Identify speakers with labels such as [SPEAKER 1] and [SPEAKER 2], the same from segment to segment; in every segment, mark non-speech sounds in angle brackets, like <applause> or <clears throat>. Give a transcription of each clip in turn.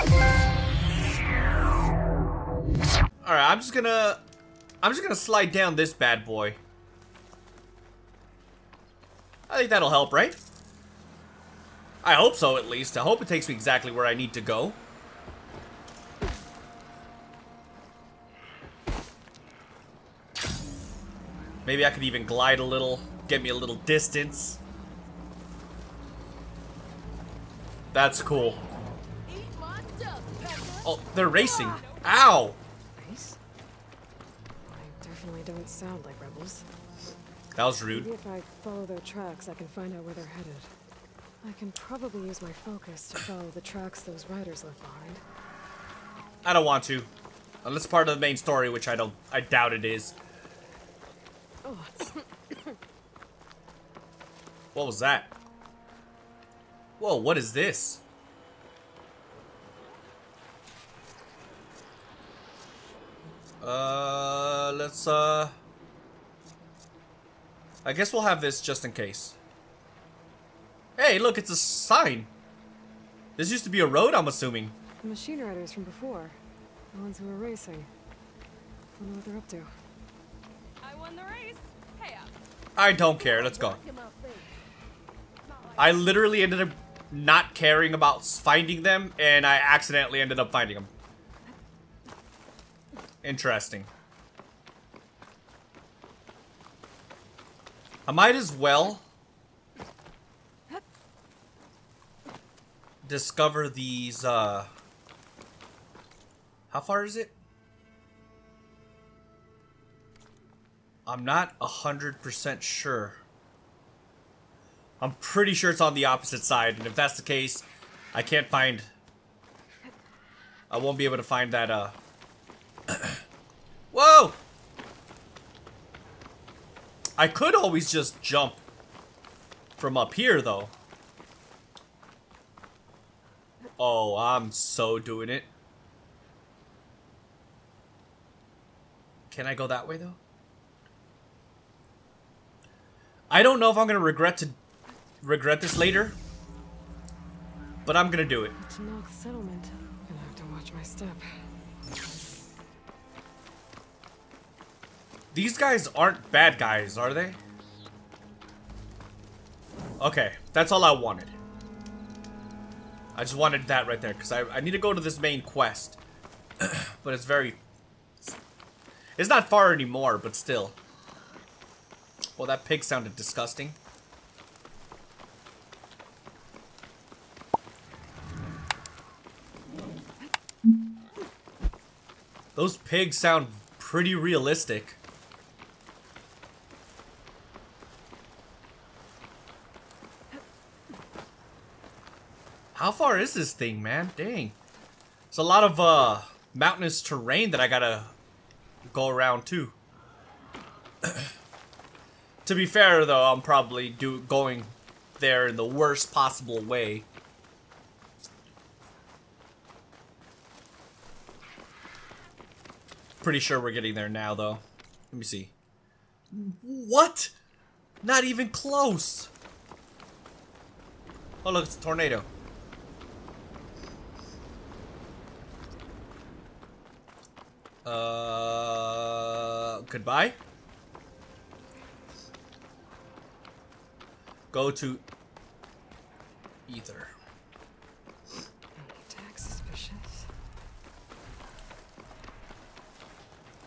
[SPEAKER 1] Alright, I'm just gonna... I'm just gonna slide down this bad boy. I think that'll help, right? I hope so, at least. I hope it takes me exactly where I need to go. Maybe I could even glide a little, get me a little distance. That's cool. Oh, they're racing. Ow!
[SPEAKER 2] Nice. I definitely don't sound like rebels.
[SPEAKER 1] That was rude.
[SPEAKER 2] Maybe if I follow their tracks, I can find out where they're headed. I can probably use my focus to follow the tracks those riders left behind.
[SPEAKER 1] I don't want to. Unless part of the main story, which I don't I doubt it is.
[SPEAKER 2] Oh, <coughs>
[SPEAKER 1] What was that? Whoa, what is this? Uh, let's, uh... I guess we'll have this just in case. Hey, look, it's a sign. This used to be a road, I'm assuming.
[SPEAKER 2] the machine riders from before. The ones who were racing. I Wonder what they're up to.
[SPEAKER 3] I won the race. Hey up.
[SPEAKER 1] I don't care, let's go. I literally ended up not caring about finding them, and I accidentally ended up finding them. Interesting. I might as well discover these, uh... How far is it? I'm not a hundred percent sure. I'm pretty sure it's on the opposite side, and if that's the case, I can't find... I won't be able to find that, uh... <coughs> Whoa! I could always just jump from up here, though. Oh, I'm so doing it. Can I go that way, though? I don't know if I'm gonna regret to regret this later, but I'm gonna do it.
[SPEAKER 2] Settlement. Have to watch my step.
[SPEAKER 1] These guys aren't bad guys, are they? Okay, that's all I wanted. I just wanted that right there, because I, I need to go to this main quest. <clears throat> but it's very... It's not far anymore, but still. Well, that pig sounded disgusting. Those pigs sound pretty realistic. How far is this thing, man? Dang. It's a lot of uh mountainous terrain that I gotta go around too. <clears throat> to be fair though, I'm probably do going there in the worst possible way. Pretty sure we're getting there now though. Let me see. What? Not even close. Oh look, it's a tornado. Uh, goodbye. Go to Aether.
[SPEAKER 2] Attack suspicious.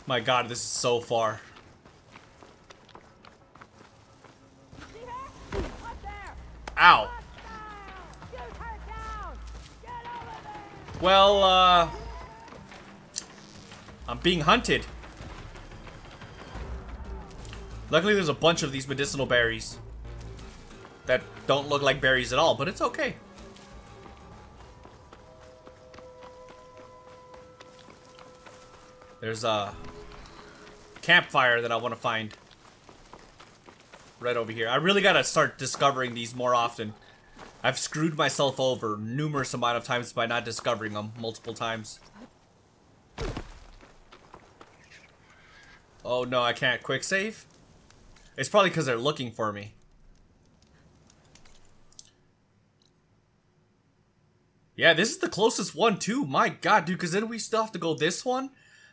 [SPEAKER 1] My god, this is so far. Ow. Well, uh... I'm being hunted. Luckily, there's a bunch of these medicinal berries that don't look like berries at all, but it's okay. There's a campfire that I want to find right over here. I really gotta start discovering these more often. I've screwed myself over numerous amount of times by not discovering them multiple times. Oh no, I can't quick save? It's probably because they're looking for me. Yeah, this is the closest one too. My god, dude, because then we still have to go this one.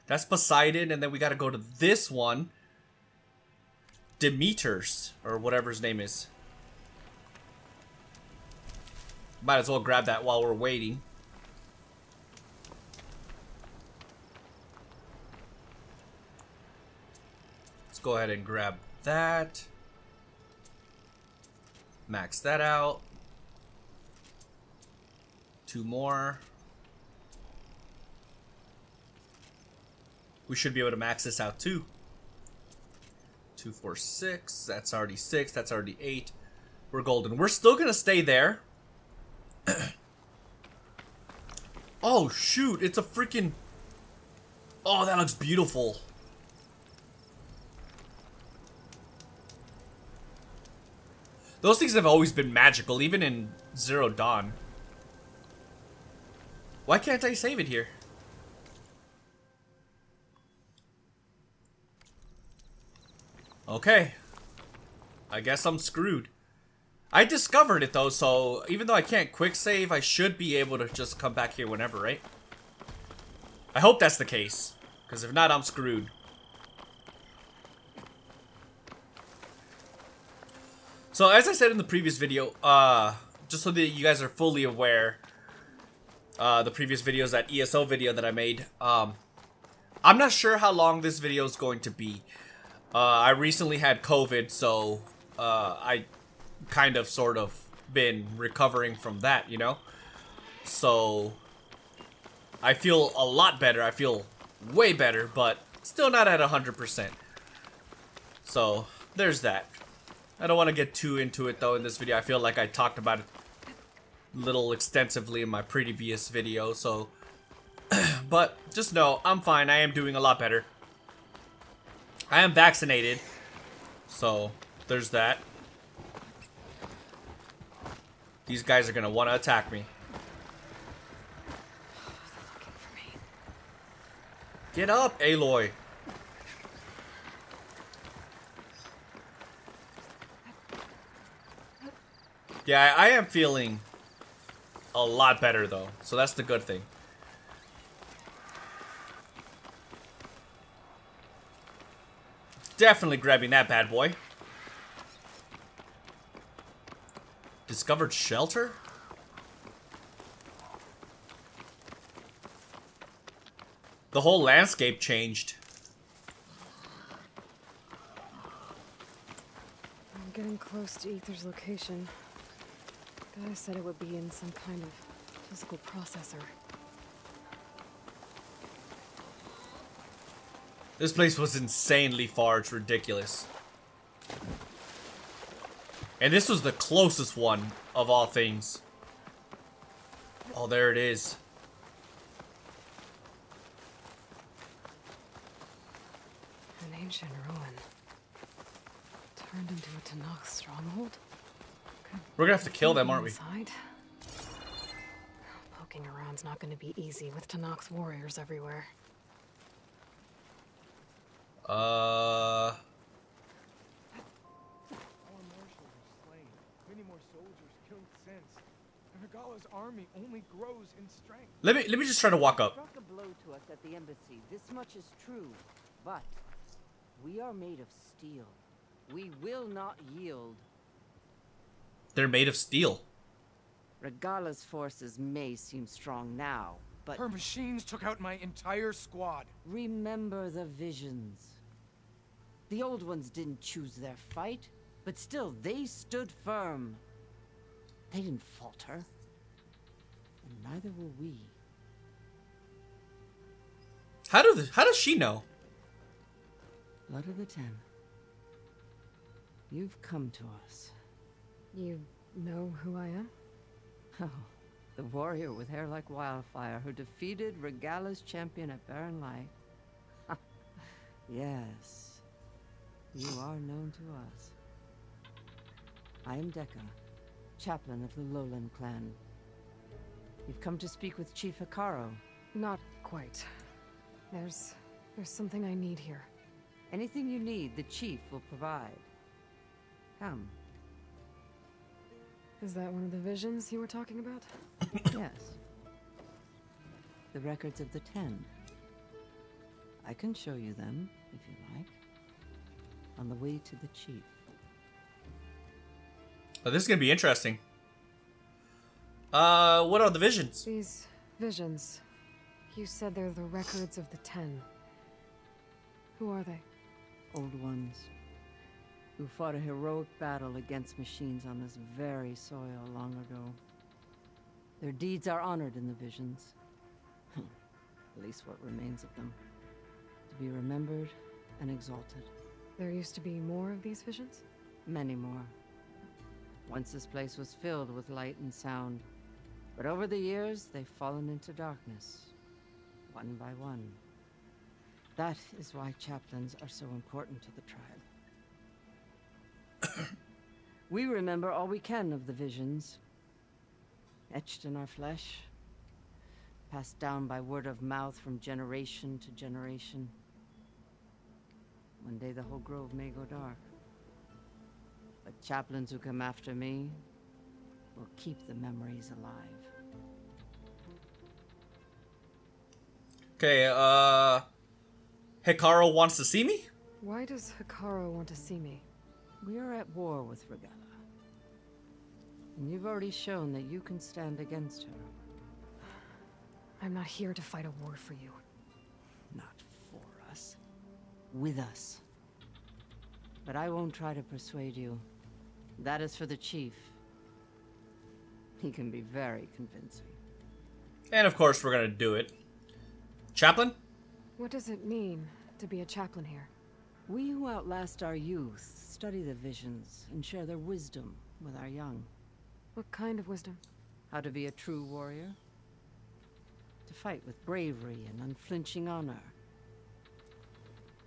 [SPEAKER 1] That's Poseidon, and then we gotta go to this one. Demeters, or whatever his name is. Might as well grab that while we're waiting. Go ahead and grab that. Max that out. Two more. We should be able to max this out too. Two, four, six. That's already six. That's already eight. We're golden. We're still gonna stay there. <clears throat> oh shoot! It's a freaking. Oh, that looks beautiful. Those things have always been magical, even in Zero Dawn. Why can't I save it here? Okay. I guess I'm screwed. I discovered it though, so even though I can't quick save, I should be able to just come back here whenever, right? I hope that's the case. Because if not, I'm screwed. So as I said in the previous video, uh, just so that you guys are fully aware, uh, the previous videos, that ESO video that I made, um, I'm not sure how long this video is going to be. Uh, I recently had COVID, so uh, I kind of sort of been recovering from that, you know? So I feel a lot better. I feel way better, but still not at 100%. So there's that. I don't want to get too into it though in this video. I feel like I talked about it a little extensively in my previous video, so... <clears throat> but just know, I'm fine. I am doing a lot better. I am vaccinated, so there's that. These guys are going to want to attack <sighs> me. Get up, Aloy. Yeah, I am feeling a lot better though, so that's the good thing. Definitely grabbing that bad boy. Discovered shelter? The whole landscape changed.
[SPEAKER 2] I'm getting close to Aether's location. Guy said it would be in some kind of physical processor.
[SPEAKER 1] This place was insanely far, it's ridiculous. And this was the closest one of all things. Oh, there it is.
[SPEAKER 2] An ancient ruin. Turned into a Tenakth stronghold? Could
[SPEAKER 1] We're gonna have to kill them, aren't we?
[SPEAKER 2] inside? Poking around's not gonna be easy with Tenakth's warriors everywhere.
[SPEAKER 1] Uh,
[SPEAKER 4] Our marshal was slain. Many more soldiers killed since. And Regalla's army only grows in strength.
[SPEAKER 1] let me let me just try to walk up.
[SPEAKER 5] struck a blow to us at the embassy. This much is true. But we are made of steel. We will not yield.
[SPEAKER 1] They're made of steel.
[SPEAKER 5] Regalla's forces may seem strong now, but
[SPEAKER 4] Her machines took out my entire squad.
[SPEAKER 5] remember the visions. The old ones didn't choose their fight, but still they stood firm. They didn't falter. And neither will we.
[SPEAKER 1] How do the, how does she know?
[SPEAKER 5] Blood of the Ten. You've come to us.
[SPEAKER 2] You know who I am?
[SPEAKER 5] Oh, the warrior with hair like wildfire who defeated Regalla's champion at Barren Light. yes, you are known to us. I am Dekka, chaplain of the Lowland clan. You've come to speak with Chief Hekarro.
[SPEAKER 2] Not quite. There's... there's something I need here.
[SPEAKER 5] Anything you need, the chief will provide. Come.
[SPEAKER 2] Is that one of the visions you were talking about? <coughs>
[SPEAKER 5] yes. the records of the Ten. I can show you them, if you like. On the way to the chief.
[SPEAKER 1] Oh, this is gonna be interesting. Uh, what are the visions?
[SPEAKER 2] These visions. You said they're the records of the Ten. Who are they?
[SPEAKER 5] Old ones. Who fought a heroic battle against machines on this very soil long ago. Their deeds are honored in the visions. <laughs> At least what remains of them. To be remembered and exalted.
[SPEAKER 2] There used to be more of these visions?
[SPEAKER 5] Many more. Once this place was filled with light and sound. But over the years, they've fallen into darkness. One by one. That is why chaplains are so important to the tribe. <coughs> we remember all we can of the visions. Etched in our flesh. Passed down by word of mouth from generation to generation. One day the whole grove may go dark. But chaplains who come after me will keep the memories alive.
[SPEAKER 1] Okay, uh, Hekarro wants to see me?
[SPEAKER 2] Why does Hekarro want to see me?
[SPEAKER 5] We are at war with Regala. And you've already shown that you can stand against her.
[SPEAKER 2] I'm not here to fight a war for you.
[SPEAKER 5] Not for us. With us. But I won't try to persuade you. That is for the chief. He can be very convincing.
[SPEAKER 1] And of course, we're gonna do it. Chaplain?
[SPEAKER 2] What does it mean to be a chaplain here?
[SPEAKER 5] We who outlast our youth study the visions and share their wisdom with our young.
[SPEAKER 2] What kind of wisdom?
[SPEAKER 5] How to be a true warrior. To fight with bravery and unflinching honor.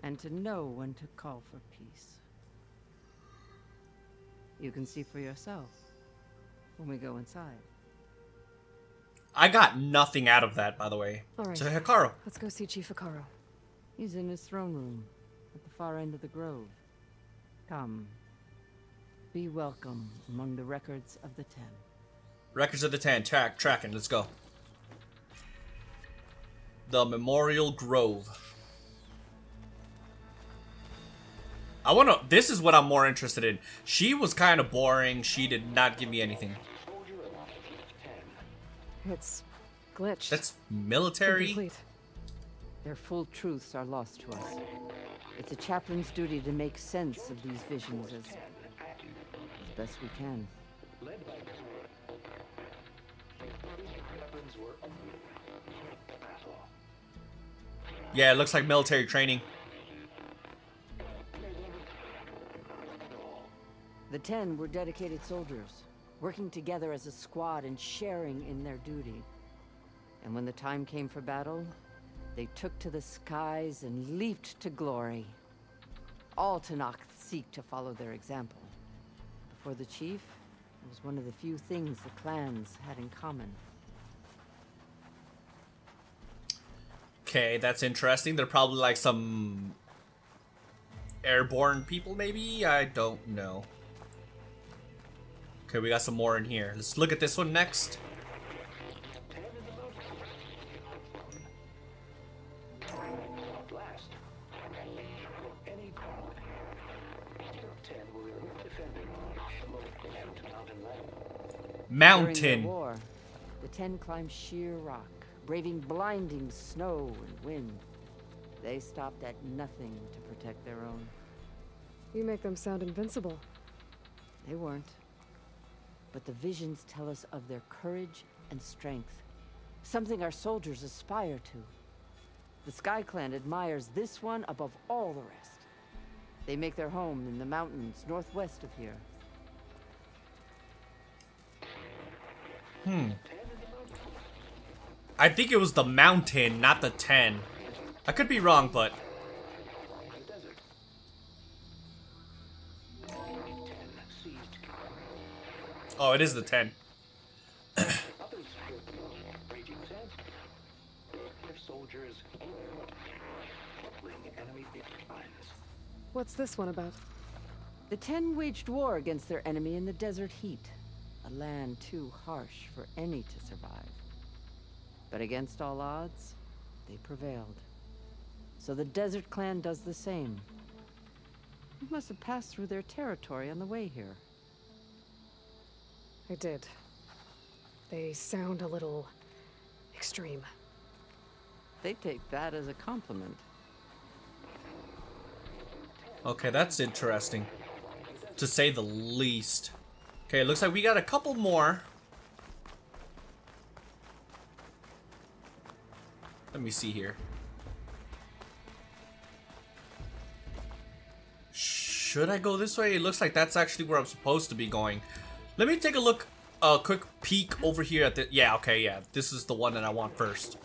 [SPEAKER 5] And to know when to call for peace. You can see for yourself when we go inside.
[SPEAKER 1] I got nothing out of that, by the way.
[SPEAKER 2] All right.
[SPEAKER 1] To Hekarro.
[SPEAKER 2] Let's go see Chief Hekarro.
[SPEAKER 5] He's in his throne room at the far end of the grove. Come. Be welcome among the records of the Ten.
[SPEAKER 1] Records of the Ten, track, tracking, let's go. The Memorial Grove. I wanna, this is what I'm more interested in. She was kind of boring, she did not give me anything.
[SPEAKER 2] It's glitched.
[SPEAKER 1] That's military?
[SPEAKER 2] Incomplete.
[SPEAKER 5] Their full truths are lost to us. It's a chaplain's duty to make sense of these visions as, as best we can.
[SPEAKER 1] Yeah, it looks like military training.
[SPEAKER 5] The Ten were dedicated soldiers, working together as a squad and sharing in their duty. And when the time came for battle, they took to the skies and leaped to glory. All Tenakth seek to follow their example. For the chief, it was one of the few things the clans had in common.
[SPEAKER 1] Okay, that's interesting. They're probably like some airborne people, maybe? I don't know. Okay, we got some more in here. Let's look at this one next.
[SPEAKER 6] Mountain.
[SPEAKER 5] the war, the Ten climbed sheer rock, braving blinding snow and wind. They stopped at nothing to protect their own.
[SPEAKER 2] You make them sound invincible.
[SPEAKER 5] They weren't. But the visions tell us of their courage and strength. Something our soldiers aspire to. The Sky Clan admires this one above all the rest. They make their home in the mountains northwest of here. Hmm.
[SPEAKER 1] I think it was the mountain, not the 10. I could be wrong, but Oh, it is the 10.
[SPEAKER 6] Others with raging sands. Their soldiers bring enemy lines.
[SPEAKER 2] What's this one about?
[SPEAKER 5] The Ten waged war against their enemy in the desert heat. A land too harsh for any to survive. But against all odds, they prevailed. So the Desert Clan does the same. You must have passed through their territory on the way here.
[SPEAKER 2] I did. They sound a little extreme.
[SPEAKER 5] They take that as a compliment.
[SPEAKER 1] Okay, that's interesting. To say the least. Okay, looks like we got a couple more. Let me see here. Should I go this way? It looks like that's actually where I'm supposed to be going. Let me take a look, a quick peek over here at the, yeah, okay, yeah. This is the one that I want first.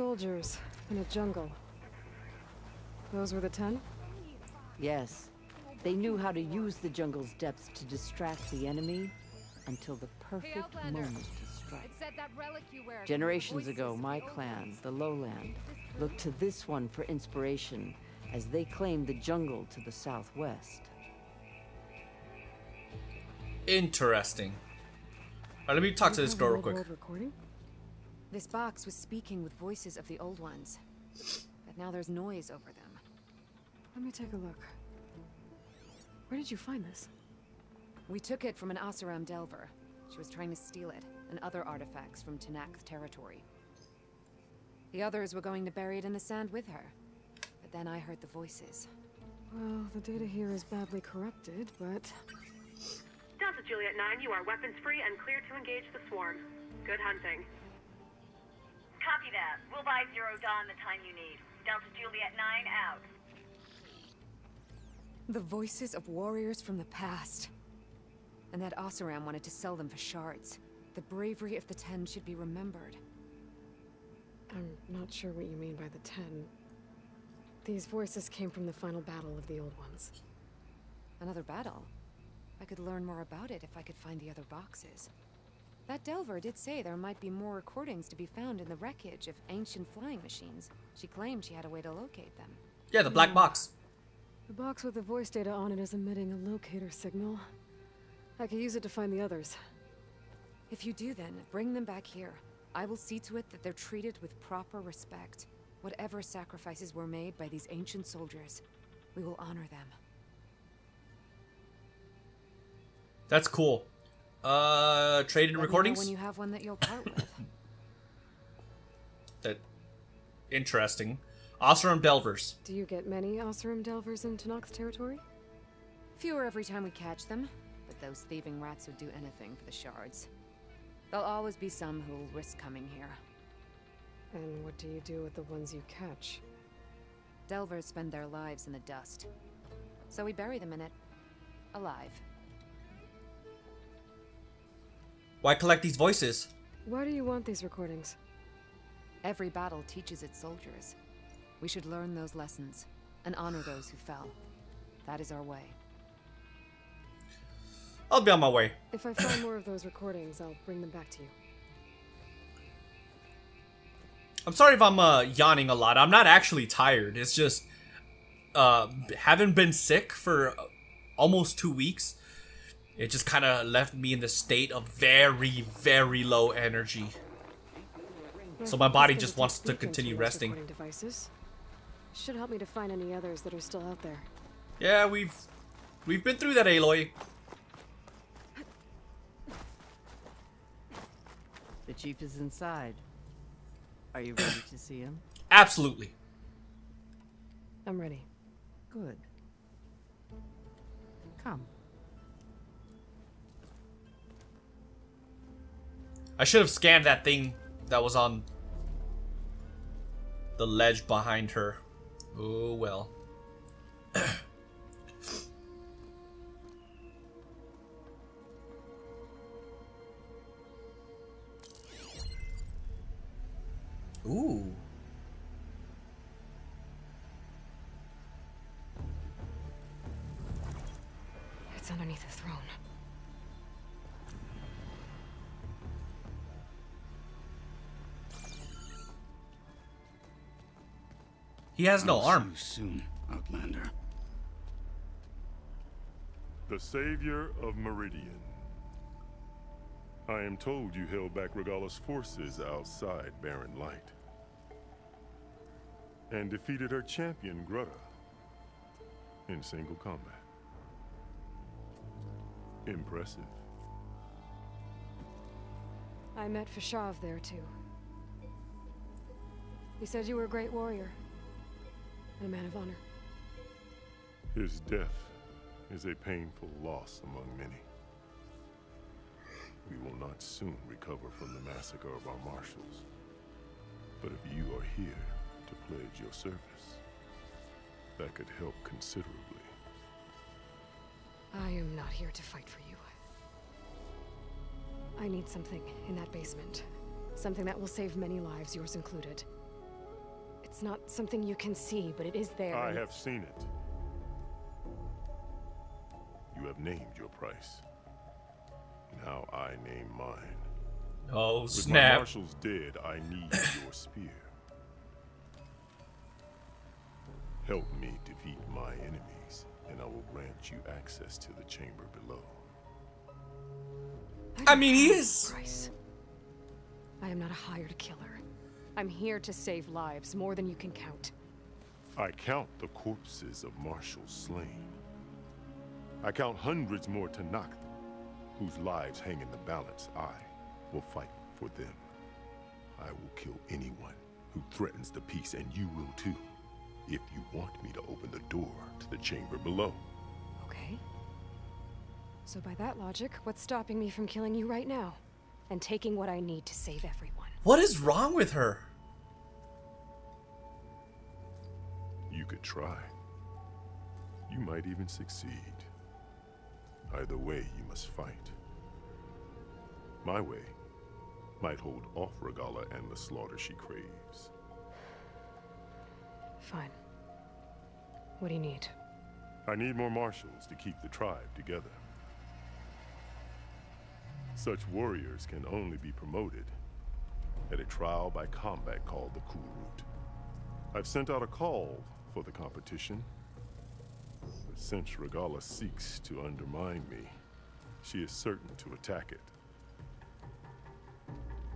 [SPEAKER 2] Soldiers in a jungle. Those were the ten?
[SPEAKER 5] Yes, they knew how to use the jungle's depths to distract the enemy until the perfect
[SPEAKER 3] Outlander.
[SPEAKER 5] moment to strike.
[SPEAKER 3] Said that relic you wear.
[SPEAKER 5] Generations ago, my clan, the Lowland, looked to this one for inspiration as they claimed the jungle to the southwest.
[SPEAKER 1] Interesting. Alright, let me talk to this girl real
[SPEAKER 2] old
[SPEAKER 1] quick.
[SPEAKER 2] World recording?
[SPEAKER 7] This box was speaking with voices of the old ones. But now there's noise over them.
[SPEAKER 2] Let me take a look. Where did you find this?
[SPEAKER 7] We took it from an Oseram Delver. She was trying to steal it, and other artifacts from Tenakth territory. The others were going to bury it in the sand with her. But then I heard the voices.
[SPEAKER 2] Well, the data here is badly corrupted, but
[SPEAKER 8] Delta Juliet 9, you are weapons free and clear to engage the swarm. Good hunting.
[SPEAKER 9] Copy that. We'll buy Zero Dawn the time you need. Delta Juliet 9 out.
[SPEAKER 7] The voices of warriors from the past. And that Oseram wanted to sell them for shards. The bravery of the Ten should be remembered.
[SPEAKER 2] I'm not sure what you mean by the ten. These voices came from the final battle of the Old Ones.
[SPEAKER 7] Another battle? I could learn more about it if I could find the other boxes. That Delver did say there might be more recordings to be found in the wreckage of ancient flying machines. She claimed she had a way to locate them.
[SPEAKER 1] Yeah, the black hmm. box.
[SPEAKER 2] The box with the voice data on it is emitting a locator signal. I could use it to find the others.
[SPEAKER 7] If you do then, bring them back here. I will see to it that they're treated with proper respect. Whatever sacrifices were made by these ancient soldiers, we will honor them.
[SPEAKER 1] That's cool. Uh, traded
[SPEAKER 7] Let me know
[SPEAKER 1] recordings?
[SPEAKER 7] when you have one that you'll part with. <coughs>
[SPEAKER 1] That interesting. Oseram Delvers.
[SPEAKER 2] Do you get many Oseram Delvers in Tenakth territory?
[SPEAKER 7] Fewer every time we catch them, but those thieving rats would do anything for the shards. There'll always be some who'll risk coming here.
[SPEAKER 2] And what do you do with the ones you catch?
[SPEAKER 7] Delvers spend their lives in the dust. So we bury them in it. Alive.
[SPEAKER 1] Why collect these voices?
[SPEAKER 2] Why do you want these recordings?
[SPEAKER 7] Every battle teaches its soldiers. We should learn those lessons and honor those who fell. That is our way.
[SPEAKER 1] I'll be on my way.
[SPEAKER 2] If I find more of those recordings, I'll bring them back to you.
[SPEAKER 1] I'm sorry if I'm uh, yawning a lot. I'm not actually tired. It's just uh, having been sick for uh, almost two weeks. It just kind of left me in the state of very, very low energy. So my body just wants to continue resting.
[SPEAKER 2] Devices. Should help me to find any others that are still out there.
[SPEAKER 1] Yeah, we've we've been through that, Aloy.
[SPEAKER 5] The chief is inside. Are you ready to see him? <clears throat>
[SPEAKER 1] Absolutely.
[SPEAKER 2] I'm ready.
[SPEAKER 5] Good. Come.
[SPEAKER 1] I should have scanned that thing that was on the ledge behind her. Oh well. <coughs> Ooh.
[SPEAKER 2] It's underneath the throne.
[SPEAKER 1] He has no
[SPEAKER 10] I'll
[SPEAKER 1] arm.
[SPEAKER 10] soon, Outlander.
[SPEAKER 11] The savior of Meridian. I am told you held back Regalla's forces outside Barren Light. And defeated her champion, Grudda, in single combat. Impressive.
[SPEAKER 2] I met Fashav there too. He said you were a great warrior. And a man of honor.
[SPEAKER 11] His death is a painful loss among many. We will not soon recover from the massacre of our marshals. But if you are here to pledge your service, that could help considerably.
[SPEAKER 2] I am not here to fight for you. I need something in that basement. Something that will save many lives, yours included. It's not something you can see, but it is there.
[SPEAKER 11] I have seen it. You have named your price. Now I name mine.
[SPEAKER 1] Oh,
[SPEAKER 11] With my marshals dead, I need <coughs> your spear. Help me defeat my enemies, and I will grant you access to the chamber below.
[SPEAKER 1] I mean, he is.
[SPEAKER 2] Price. I am not a hired killer. I'm here to save lives, more than you can count.
[SPEAKER 11] I count the corpses of marshals slain. I count hundreds more Tenakth, whose lives hang in the balance. I will fight for them. I will kill anyone who threatens the peace, and you will too, if you want me to open the door to the chamber below.
[SPEAKER 2] Okay. So by that logic, what's stopping me from killing you right now? And taking what I need to save everyone?
[SPEAKER 1] What is wrong with her?
[SPEAKER 11] Could try. You might even succeed. Either way, you must fight. My way might hold off Regalla and the slaughter she craves.
[SPEAKER 2] Fine. What do you need?
[SPEAKER 11] I need more marshals to keep the tribe together. Such warriors can only be promoted at a trial by combat called the Route. I've sent out a call for the competition, but since Regalla seeks to undermine me, she is certain to attack it.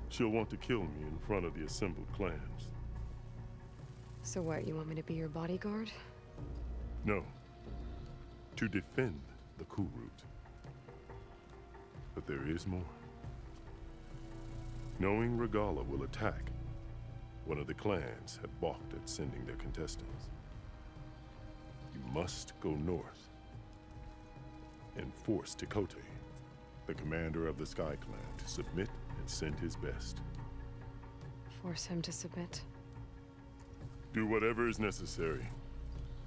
[SPEAKER 11] She'll want to kill me in front of the assembled clans.
[SPEAKER 2] So what, you want me to be your bodyguard?
[SPEAKER 11] No, to defend the Kulrut. But there is more. Knowing Regalla will attack, one of the clans have balked at sending their contestants. You must go north and force Tekotteh, the commander of the Sky Clan, to submit and send his best.
[SPEAKER 2] Force him to submit?
[SPEAKER 11] Do whatever is necessary.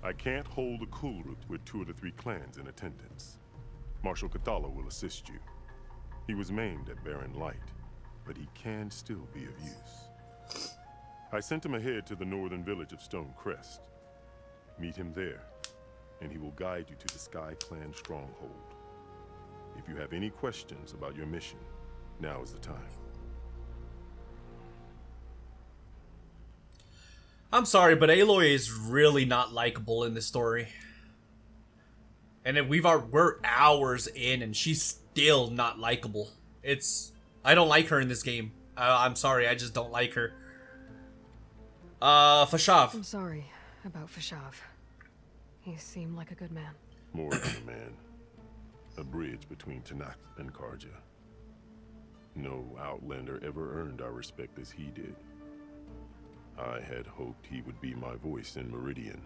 [SPEAKER 11] I can't hold a Kulrut with two of the three clans in attendance. Marshal Kotallo will assist you. He was maimed at Barren Light, but he can still be of use. I sent him ahead to the northern village of Stone Crest. Meet him there, and he will guide you to the Sky Clan stronghold. If you have any questions about your mission, now is the time.
[SPEAKER 1] I'm sorry, but Aloy is really not likable in this story. And if we've are we're hours in, and she's still not likable. It's I don't like her in this game. I, I'm sorry, I just don't like her. Uh, Fashav.
[SPEAKER 2] I'm sorry about Fashav. He seemed like a good man.
[SPEAKER 11] More than a man. A bridge between Tenakth and Carja. No Outlander ever earned our respect as he did. I had hoped he would be my voice in Meridian.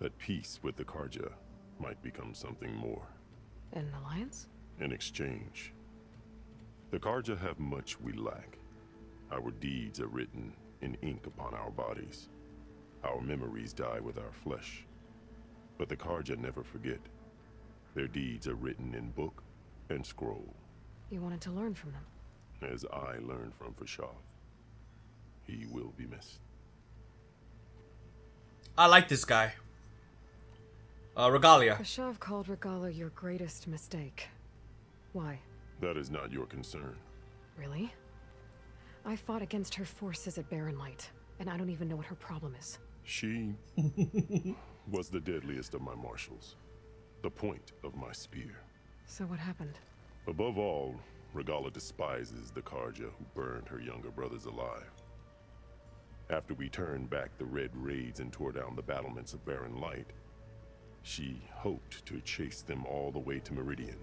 [SPEAKER 11] That peace with the Carja might become something more.
[SPEAKER 2] An alliance?
[SPEAKER 11] An exchange. The Carja have much we lack. Our deeds are written in ink upon our bodies. Our memories die with our flesh. But the Carja never forget. Their deeds are written in book and scroll,
[SPEAKER 2] You wanted to learn from them.
[SPEAKER 11] as I learned from Fashav. He will be missed.
[SPEAKER 1] I like this guy. Uh, Regalia.
[SPEAKER 2] Fashav called Regalla your greatest mistake. Why?
[SPEAKER 11] That is not your concern.
[SPEAKER 2] Really? I fought against her forces at Barren Light, and I don't even know what her problem is.
[SPEAKER 11] She <laughs> was the deadliest of my marshals, the point of my spear.
[SPEAKER 2] So what happened?
[SPEAKER 11] Above all, Regalla despises the Carja who burned her younger brothers alive. After we turned back the Red Raids and tore down the battlements of Barren Light, she hoped to chase them all the way to Meridian.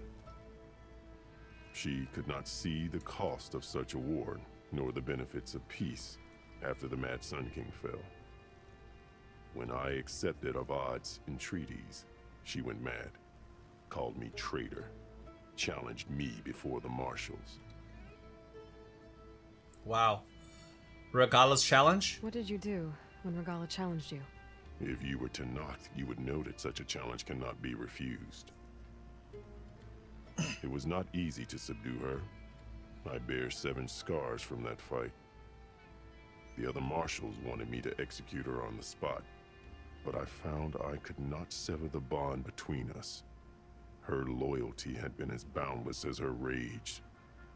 [SPEAKER 11] She could not see the cost of such a war, nor the benefits of peace after the Mad Sun King fell. When I accepted Avad's entreaties, she went mad, called me traitor, challenged me before the marshals.
[SPEAKER 1] Wow. Regalla's challenge?
[SPEAKER 2] What did you do when Regalla challenged you?
[SPEAKER 11] If you were Tenakth, you would know that such a challenge cannot be refused. <clears throat> it was not easy to subdue her. I bear seven scars from that fight. The other marshals wanted me to execute her on the spot, but I found I could not sever the bond between us. Her loyalty had been as boundless as her rage,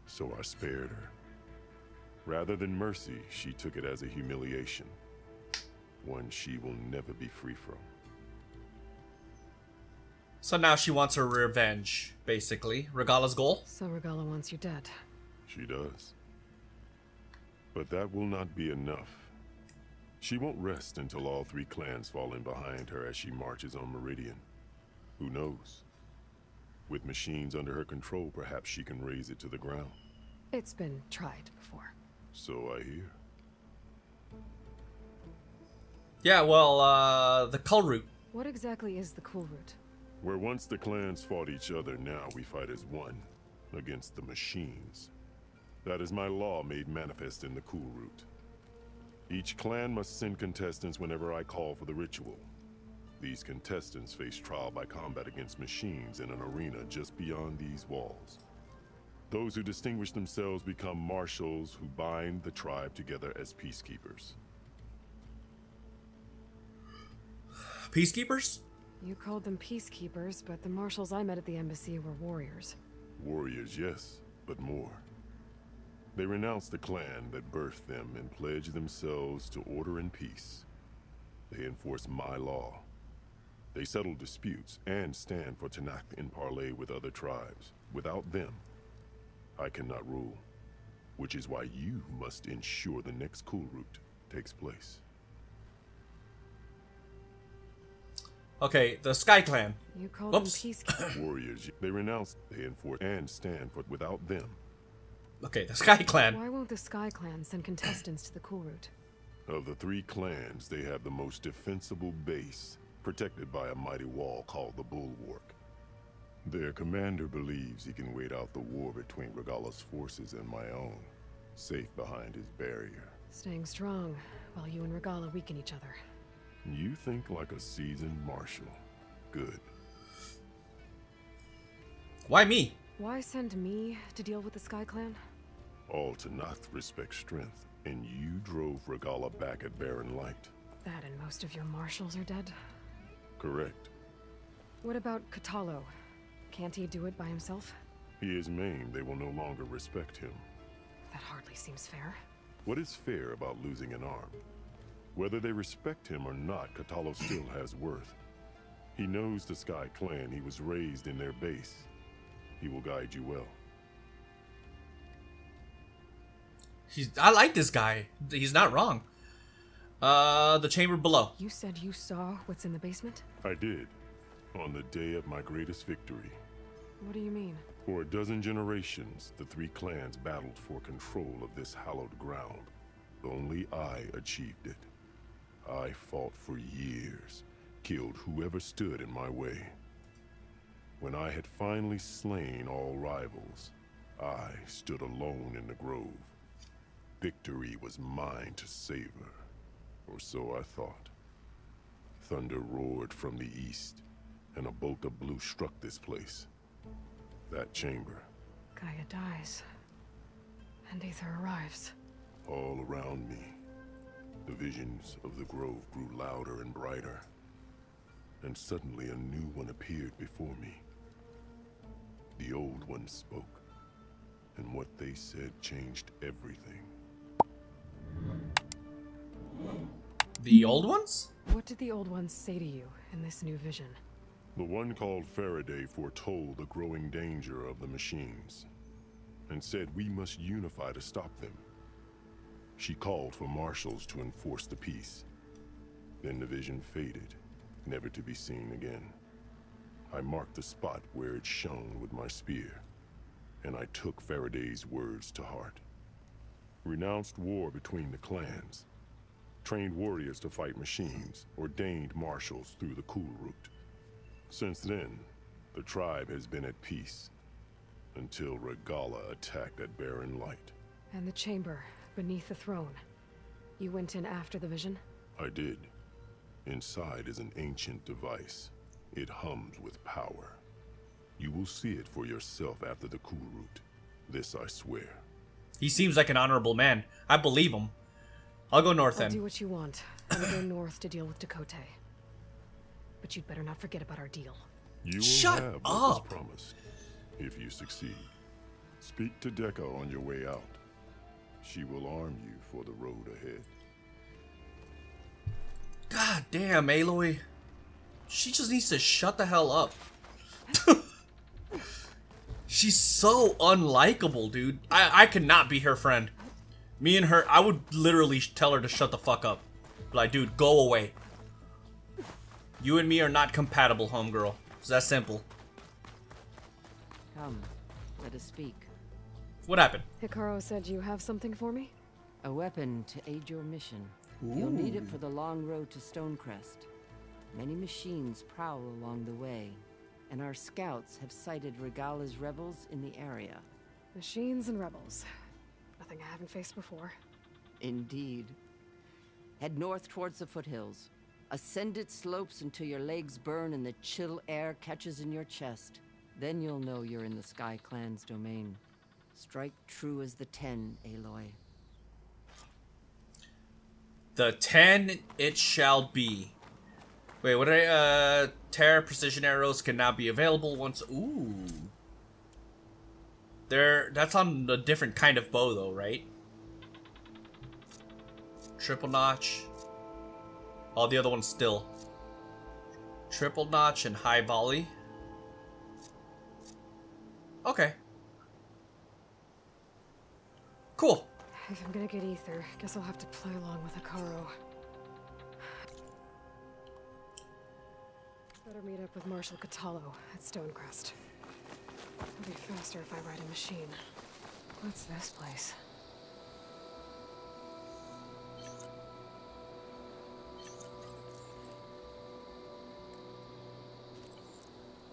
[SPEAKER 11] so I spared her. Rather than mercy, she took it as a humiliation, one she will never be free from.
[SPEAKER 1] So now she wants her revenge, basically. Regalla's goal?
[SPEAKER 2] So Regalla wants you dead.
[SPEAKER 11] She does. But that will not be enough. She won't rest until all three clans fall in behind her as she marches on Meridian. Who knows? With machines under her control, perhaps she can raise it to the ground.
[SPEAKER 2] It's been tried before.
[SPEAKER 11] So I hear.
[SPEAKER 1] Yeah, well, uh, the Kulrut.
[SPEAKER 2] What exactly is the Kulrut?
[SPEAKER 11] Where once the clans fought each other, now we fight as one, against the machines. That is my law made manifest in the Kulrut. Each clan must send contestants whenever I call for the ritual. These contestants face trial by combat against machines in an arena just beyond these walls. Those who distinguish themselves become marshals who bind the tribe together as peacekeepers.
[SPEAKER 1] Peacekeepers?
[SPEAKER 2] You called them peacekeepers, but the marshals I met at the embassy were warriors.
[SPEAKER 11] Warriors, yes, but more. They renounce the clan that birthed them and pledge themselves to order and peace. They enforce my law. They settle disputes and stand for Tenakth in parley with other tribes. Without them, I cannot rule. Which is why you must ensure the next Kulrut takes place.
[SPEAKER 1] Okay, the Sky Clan.
[SPEAKER 2] You called
[SPEAKER 1] Whoops.
[SPEAKER 2] them peacekeepers.
[SPEAKER 11] Warriors, they renounce, they enforce, and stand for without them.
[SPEAKER 1] Okay, the Sky Clan.
[SPEAKER 2] Why won't the Sky Clan send contestants to the Kulrut?
[SPEAKER 11] Of the three clans, they have the most defensible base, protected by a mighty wall called the Bulwark. Their commander believes he can wait out the war between Regalla's forces and my own, safe behind his barrier.
[SPEAKER 2] Staying strong, while you and Regalla weaken each other.
[SPEAKER 11] You think like a seasoned marshal. Good.
[SPEAKER 1] Why me?
[SPEAKER 2] Why send me to deal with the Sky Clan?
[SPEAKER 11] All Tenakth respect strength, and you drove Regalla back at Barren Light.
[SPEAKER 2] That and most of your marshals are dead.
[SPEAKER 11] Correct.
[SPEAKER 2] What about Kotallo? Can't he do it by himself?
[SPEAKER 11] He is maimed, they will no longer respect him.
[SPEAKER 2] That hardly seems fair.
[SPEAKER 11] What is fair about losing an arm? Whether they respect him or not, Kotallo still has worth. He knows the Sky Clan, he was raised in their base. He will guide you well.
[SPEAKER 1] He's. I like this guy. He's not wrong. Uh, the chamber below.
[SPEAKER 2] You said you saw what's in the basement?
[SPEAKER 11] I did. On the day of my greatest victory.
[SPEAKER 2] What do you mean?
[SPEAKER 11] For a dozen generations, the three clans battled for control of this hallowed ground. Only I achieved it. I fought for years, killed whoever stood in my way. When I had finally slain all rivals, I stood alone in the grove. Victory was mine to savor, or so I thought. Thunder roared from the east, and a bolt of blue struck this place. That chamber,
[SPEAKER 2] Gaia dies. And Aether arrives.
[SPEAKER 11] all around me. The visions of the grove grew louder and brighter. And suddenly a new one appeared before me. The old one spoke, and what they said changed everything.
[SPEAKER 1] The old ones?
[SPEAKER 2] What did the old ones say to you in this new vision?
[SPEAKER 11] The one called Faraday foretold the growing danger of the machines and said we must unify to stop them. She called for marshals to enforce the peace. Then the vision faded, never to be seen again. I marked the spot where it shone with my spear, and I took Faraday's words to heart. Renounced war between the clans, trained warriors to fight machines, ordained marshals through the Kulrut. Since then, the tribe has been at peace, until Regalla attacked at Barren Light.
[SPEAKER 2] And the chamber, beneath the throne. You went in after the vision?
[SPEAKER 11] I did. Inside is an ancient device. It hums with power. You will see it for yourself after the cool route. This I swear.
[SPEAKER 1] He seems like an honorable man. I believe him. I'll go north
[SPEAKER 2] I'll
[SPEAKER 1] then.
[SPEAKER 2] do what you want. I'll go north to deal with Tekotteh. But you'd better not forget about our deal.
[SPEAKER 11] You will
[SPEAKER 1] Shut
[SPEAKER 11] have what was promised, if you succeed. Speak to Deco on your way out. She will arm you for the road ahead.
[SPEAKER 1] God damn, Aloy. She just needs to shut the hell up. <laughs> She's so unlikable, dude. I, I could not be her friend. Me and her, I would literally tell her to shut the fuck up. Like, dude, go away. You and me are not compatible, homegirl. It's that simple.
[SPEAKER 5] Come, let us speak.
[SPEAKER 1] What happened?
[SPEAKER 2] Hekarro said you have something for me?
[SPEAKER 5] A weapon to aid your mission. You'll need it for the long road to Stonecrest. Many machines prowl along the way, and our scouts have sighted Regalla's rebels in the area.
[SPEAKER 2] Machines and rebels. Nothing I haven't faced before.
[SPEAKER 5] Indeed. Head north towards the foothills. Ascend its slopes until your legs burn and the chill air catches in your chest. Then you'll know you're in the Sky Clan's domain. Strike true as the Ten, Aloy.
[SPEAKER 1] The 10 it shall be. Wait, what I, uh, Terra precision arrows cannot be available once, ooh. They're, that's on a different kind of bow though, right? Triple notch. All the other ones still. Triple notch and high volley. Okay. Cool.
[SPEAKER 2] If I'm gonna get Aether, guess I'll have to play along with Hekarro. Better meet up with Marshal Kotallo at Stonecrest. It'll be faster if I ride a machine. What's this place?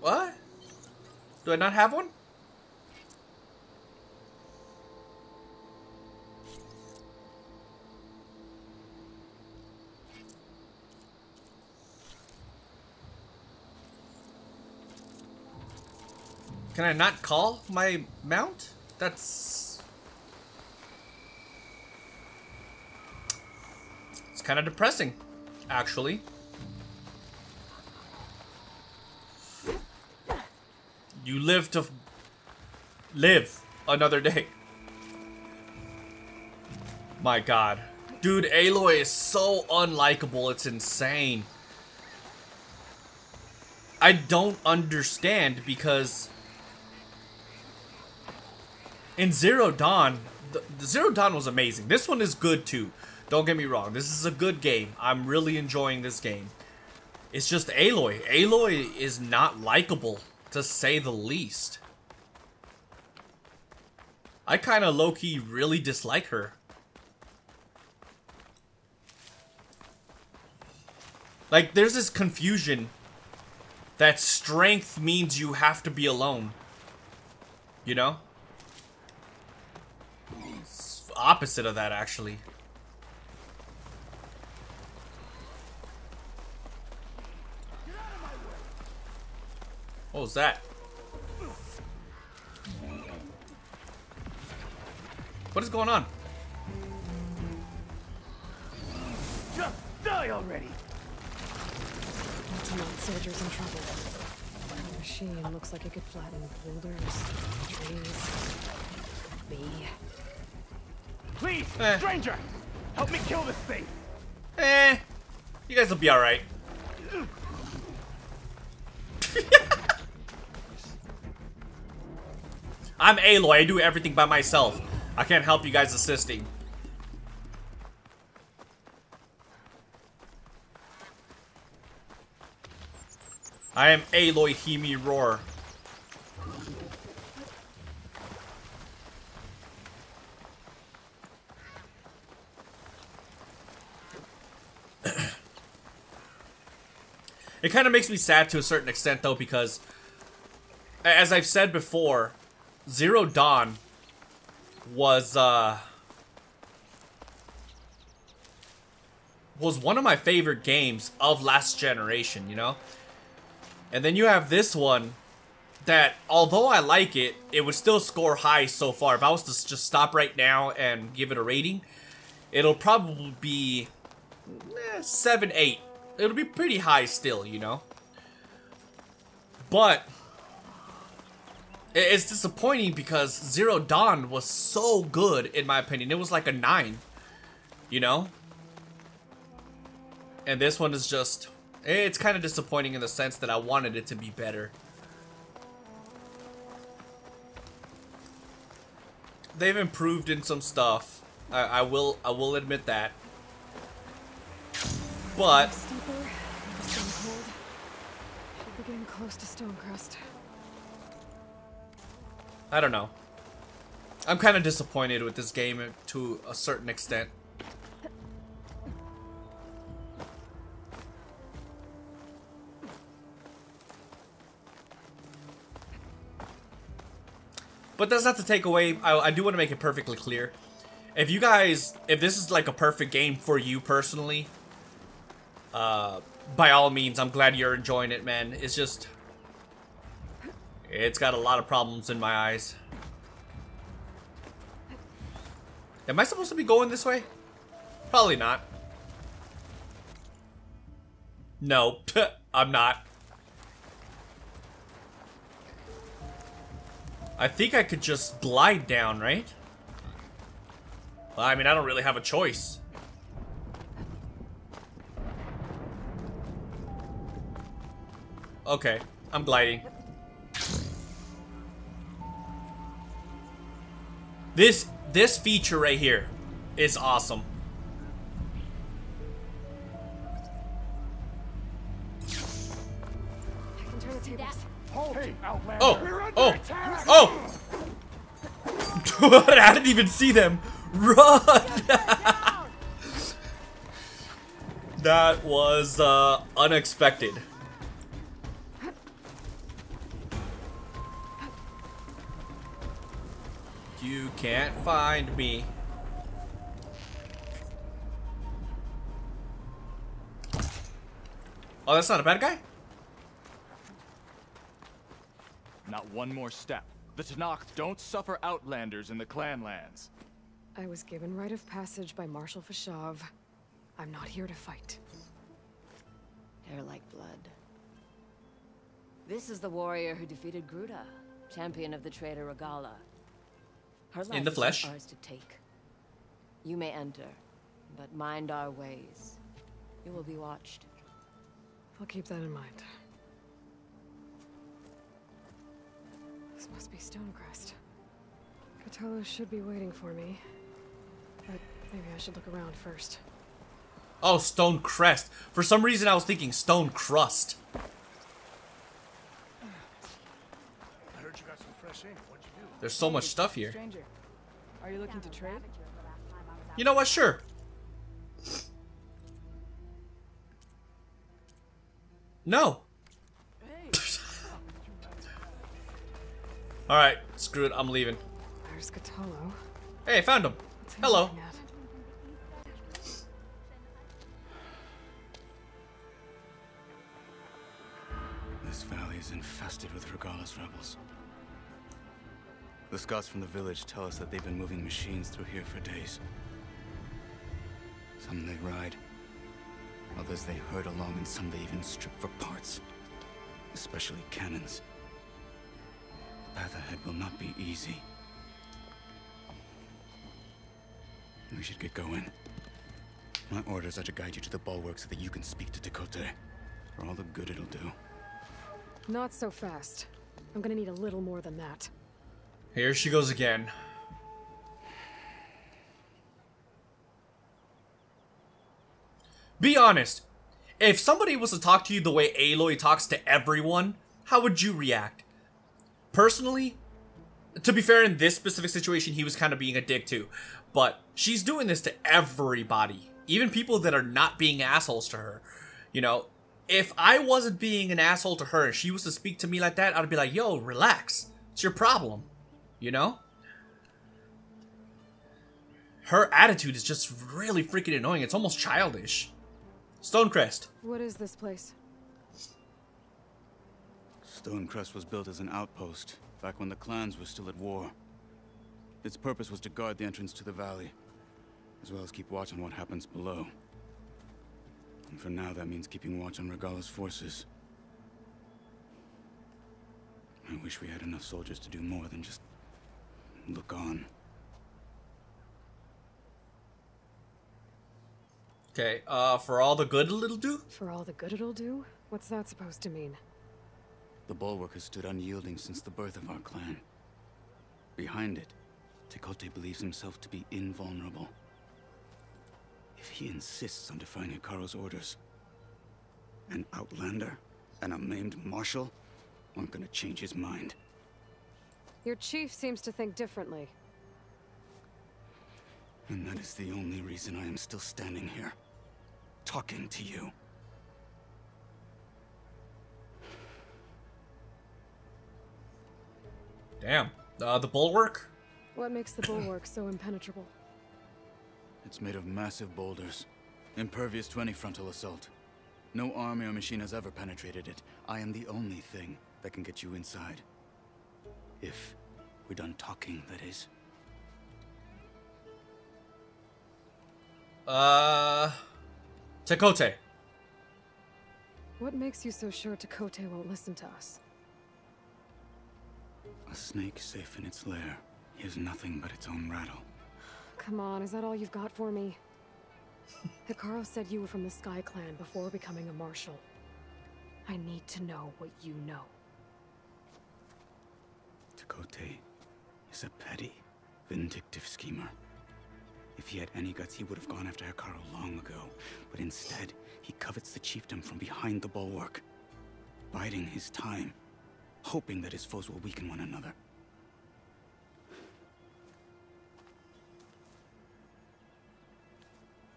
[SPEAKER 1] What? Do I not have one? Can I not call my mount? That's... It's kind of depressing, actually. You live to live another day. My god. Dude, Aloy is so unlikable, it's insane. I don't understand because in Zero Dawn, the, the Zero Dawn was amazing. This one is good too. Don't get me wrong. This is a good game. I'm really enjoying this game. It's just Aloy. Aloy is not likable, to say the least. I kind of low-key really dislike her. Like, there's this confusion that strength means you have to be alone. You know? It's opposite of that, actually. What was that? What is going on?
[SPEAKER 4] Just die already!
[SPEAKER 2] Ultimate soldiers in trouble. The machine looks like it could flatten boulders, trees, me.
[SPEAKER 4] Please,
[SPEAKER 1] Eh.
[SPEAKER 4] stranger! Help me kill this thing!
[SPEAKER 1] Eh, You guys will be alright. <laughs> I'm Aloy, I do everything by myself. I can't help you guys assisting. I am Aloy Himi Roar. Kind of makes me sad to a certain extent though because as I've said before, Zero Dawn was uh was one of my favorite games of last generation, you know? And then you have this one that although I like it, it would still score high so far. If I was to just stop right now and give it a rating, it'll probably be eh, 7, 8. It'll be pretty high still, you know? But it's disappointing because Zero Dawn was so good, in my opinion. It was like a 9, you know? And this one is just... It's kind of disappointing in the sense that I wanted it to be better. They've improved in some stuff. I, I will I will admit that.
[SPEAKER 2] Stonecrest.
[SPEAKER 1] I don't know. I'm kind of disappointed with this game to a certain extent. But that's not to take away, I, I do want to make it perfectly clear. If you guys, if this is like a perfect game for you personally, uh, by all means, I'm glad you're enjoying it, man. It's just, it's got a lot of problems in my eyes. Am I supposed to be going this way? Probably not. No, <laughs> I'm not. I think I could just glide down, right? Well, I mean, I don't really have a choice. Okay, I'm gliding. This this feature right here is awesome.
[SPEAKER 2] I can turn the tables.
[SPEAKER 4] Hey, Outlander.
[SPEAKER 1] Oh, oh, oh! <laughs> I didn't even see them. Run! <laughs> that was uh, unexpected. Can't find me. Oh, that's not a bad guy?
[SPEAKER 12] Not one more step. The Tenakth don't suffer outlanders in the clan lands.
[SPEAKER 2] I was given rite of passage by Marshal Fashav. I'm not here to fight.
[SPEAKER 5] Hair like blood. This is the warrior who defeated Grudda, champion of the traitor Regalla. Her life
[SPEAKER 1] In the
[SPEAKER 5] is
[SPEAKER 1] flesh.
[SPEAKER 5] ours to take. You may enter, but mind our ways. You will be watched.
[SPEAKER 2] I'll keep that in mind. This must be Stonecrest. Kotallo should be waiting for me. But maybe I should look around first.
[SPEAKER 1] Oh, Stone Crest. For some reason, I was thinking Stone Crust.
[SPEAKER 4] I heard you got some fresh ink. What'd you do?
[SPEAKER 1] There's so much stuff here.
[SPEAKER 13] Stranger, are you looking to trade?
[SPEAKER 1] You know what? Sure. No. <laughs> Alright, screw it. I'm leaving.
[SPEAKER 2] There's Kotallo.
[SPEAKER 1] Hey, I found him.
[SPEAKER 2] What's
[SPEAKER 1] Hello.
[SPEAKER 10] This valley is infested with Regalla's rebels. The scouts from the village tell us that they've been moving machines through here for days. Some they ride, others they herd along, and some they even strip for parts. Especially cannons. The path ahead will not be easy. We should get going. My orders are to guide you to the bulwark so that you can speak to Tekotteh. For all the good it'll do.
[SPEAKER 2] Not so fast. I'm gonna need a little more than that.
[SPEAKER 1] Here she goes again. Be honest. If somebody was to talk to you the way Aloy talks to everyone, how would you react? Personally, to be fair, in this specific situation, he was kind of being a dick too. But she's doing this to everybody, even people that are not being assholes to her. You know, if I wasn't being an asshole to her and she was to speak to me like that, I'd be like, yo, relax. It's your problem. You know? Her attitude is just really freaking annoying. It's almost childish. Stonecrest.
[SPEAKER 2] What is this place?
[SPEAKER 10] Stonecrest was built as an outpost, back when the clans were still at war. Its purpose was to guard the entrance to the valley, as well as keep watch on what happens below. And for now, that means keeping watch on Regalla's forces. I wish we had enough soldiers to do more than just look on.
[SPEAKER 1] Okay, uh, for all the good it'll do?
[SPEAKER 2] For all the good it'll do? What's that supposed to mean?
[SPEAKER 10] The bulwark has stood unyielding since the birth of our clan. Behind it, Tekotteh believes himself to be invulnerable. If he insists on defying Hekarro's orders, an outlander and a maimed marshal aren't gonna change his mind.
[SPEAKER 2] Your chief seems to think differently.
[SPEAKER 10] And that is the only reason I am still standing here, talking to you.
[SPEAKER 1] Damn. Uh, the bulwark?
[SPEAKER 2] What makes the bulwark so impenetrable?
[SPEAKER 10] It's made of massive boulders, impervious to any frontal assault. No army or machine has ever penetrated it. I am the only thing that can get you inside. If we're done talking, that is.
[SPEAKER 1] Uh. Tekotteh.
[SPEAKER 2] What makes you so sure Tekotteh won't listen to us?
[SPEAKER 10] A snake safe in its lair hears nothing but its own rattle.
[SPEAKER 2] Come on, is that all you've got for me? Hekarro said you were from the Sky Clan before becoming a marshal. I need to know what you know.
[SPEAKER 10] Tekotteh is a petty, vindictive schemer. If he had any guts, he would have gone after Hekarro long ago. But instead, he covets the chiefdom from behind the bulwark, biding his time, hoping that his foes will weaken one another.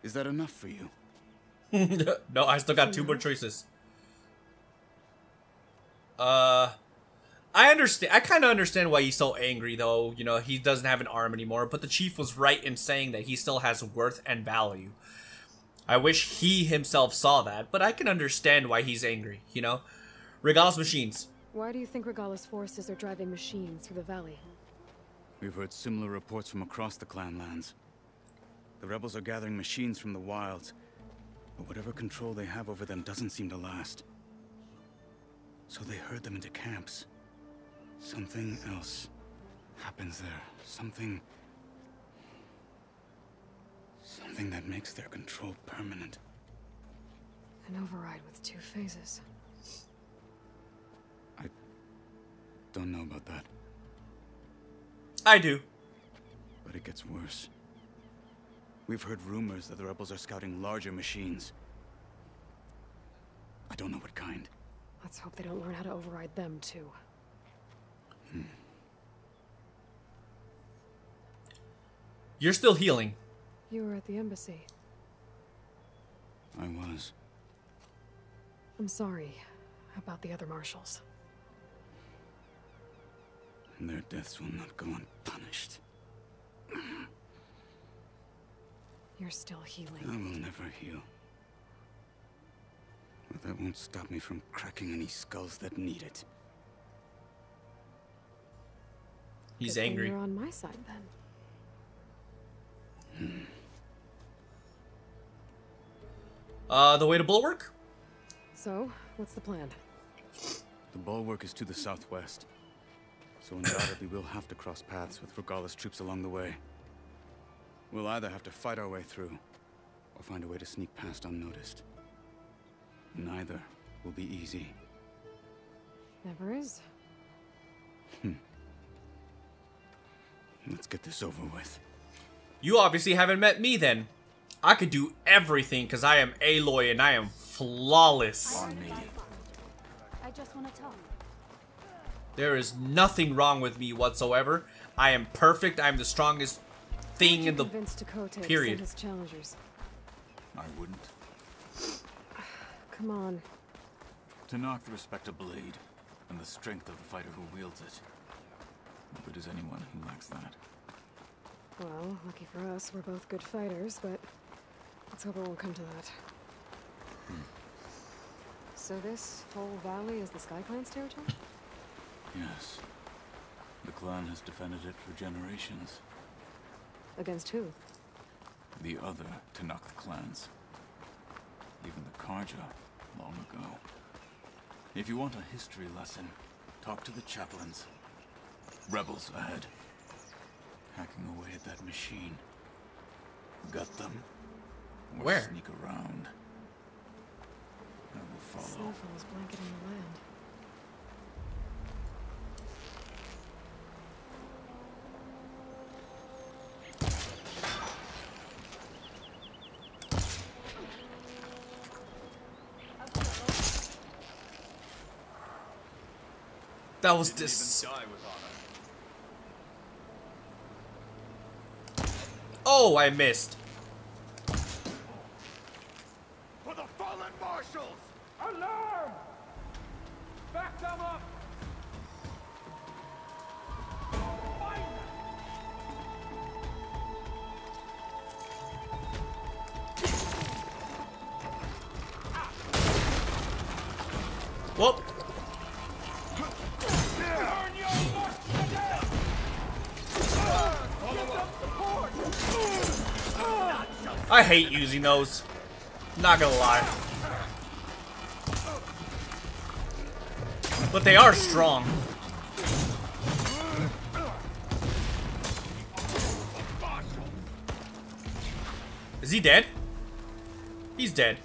[SPEAKER 10] Is that enough for you? <laughs>
[SPEAKER 1] no, I still got two more choices. Uh, I understand. I kind of understand why he's so angry, though. You know, he doesn't have an arm anymore. But the chief was right in saying that he still has worth and value. I wish he himself saw that, but I can understand why he's angry. You know, Regalla's machines.
[SPEAKER 2] Why do you think Regalla's forces are driving machines through the valley?
[SPEAKER 10] We've heard similar reports from across the clan lands. The rebels are gathering machines from the wilds, but whatever control they have over them doesn't seem to last. So they herd them into camps. Something else happens there. Something... Something that makes their control permanent.
[SPEAKER 2] An override with two phases.
[SPEAKER 10] I don't know about that.
[SPEAKER 1] I do.
[SPEAKER 10] But it gets worse. We've heard rumors that the rebels are scouting larger machines. I don't know what kind.
[SPEAKER 2] Let's hope they don't learn how to override them, too.
[SPEAKER 1] You're still healing.
[SPEAKER 2] You were at the embassy.
[SPEAKER 10] I was.
[SPEAKER 2] I'm sorry about the other marshals.
[SPEAKER 10] Their deaths will not go unpunished.
[SPEAKER 2] You're still healing.
[SPEAKER 10] I will never heal. But that won't stop me from cracking any skulls that need it.
[SPEAKER 1] He's
[SPEAKER 2] Good
[SPEAKER 1] angry.
[SPEAKER 2] You're on my side then.
[SPEAKER 10] Hmm.
[SPEAKER 1] Uh, the way to Bulwark?
[SPEAKER 2] So, what's the plan?
[SPEAKER 10] The bulwark is to the southwest. So undoubtedly we'll have to cross paths with Regalla's troops along the way. We'll either have to fight our way through, or find a way to sneak past unnoticed. Neither will be easy.
[SPEAKER 2] Never is.
[SPEAKER 10] Let's get this over with.
[SPEAKER 1] You obviously haven't met me then. I could do everything because I am Aloy and I am flawless.
[SPEAKER 10] On me.
[SPEAKER 14] I just want to talk.
[SPEAKER 1] There is nothing wrong with me whatsoever. I am perfect. I am the strongest thing in the
[SPEAKER 2] Convince to
[SPEAKER 1] period.
[SPEAKER 2] his challengers.
[SPEAKER 12] I wouldn't. <sighs>
[SPEAKER 2] Come on.
[SPEAKER 12] To knock the respect of blade and the strength of the fighter who wields it. Good is anyone who lacks that.
[SPEAKER 2] Well, lucky for us, we're both good fighters, but let's hope it won't come to that. Hmm. So this whole valley is the Sky Clan's territory?
[SPEAKER 10] Yes. The clan has defended it for generations.
[SPEAKER 2] Against who?
[SPEAKER 12] The other Tenakth clans. Even the Carja, long ago. If you want a history lesson, talk to the chaplains. Rebels ahead. Hacking away at that machine. Got them. Or
[SPEAKER 1] Where?
[SPEAKER 12] Sneak around. I will follow.
[SPEAKER 2] Snowfall's blanketing the land.
[SPEAKER 1] That was dis. Oh, I missed. Hate using those. Not gonna lie. But they are strong. Is he dead? He's dead.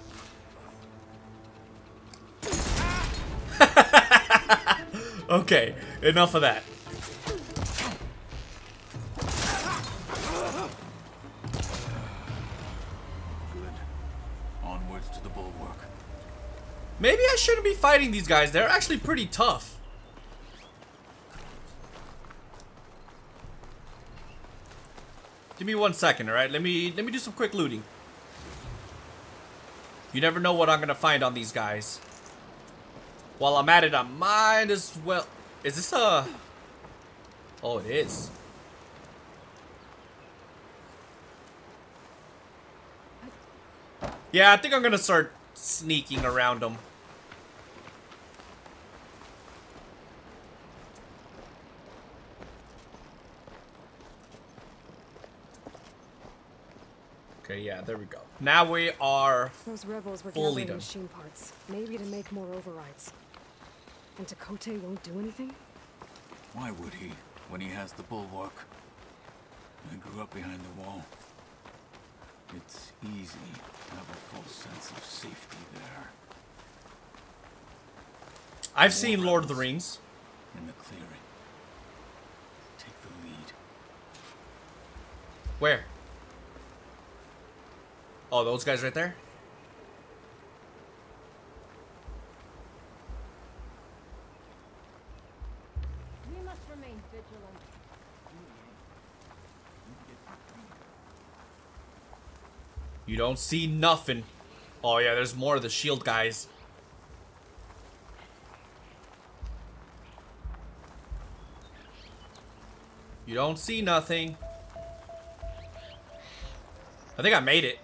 [SPEAKER 1] <laughs> okay, enough of that. Fighting these guys. They're actually pretty tough. Give me one second, all right? Let me let me do some quick looting. You never know what I'm gonna find on these guys. While I'm at it, I might as well. Is this a? Oh, it is. Yeah, I think I'm gonna start sneaking around them. Okay, yeah, there we go. Now we are
[SPEAKER 2] Those rebels were
[SPEAKER 1] fully
[SPEAKER 2] gathering
[SPEAKER 1] done.
[SPEAKER 2] machine parts, maybe to make more overrides. And Tekotteh won't do anything?
[SPEAKER 12] Why would he, when he has the bulwark? I grew up behind the wall. It's easy to have a full sense of safety there.
[SPEAKER 1] I've seen Lord of the Rings.
[SPEAKER 12] In the clearing. Take the lead.
[SPEAKER 1] Where? Oh, those guys right there?
[SPEAKER 14] We must remain vigilant.
[SPEAKER 1] You don't see nothing. Oh yeah, there's more of the shield guys. You don't see nothing. I think I made it.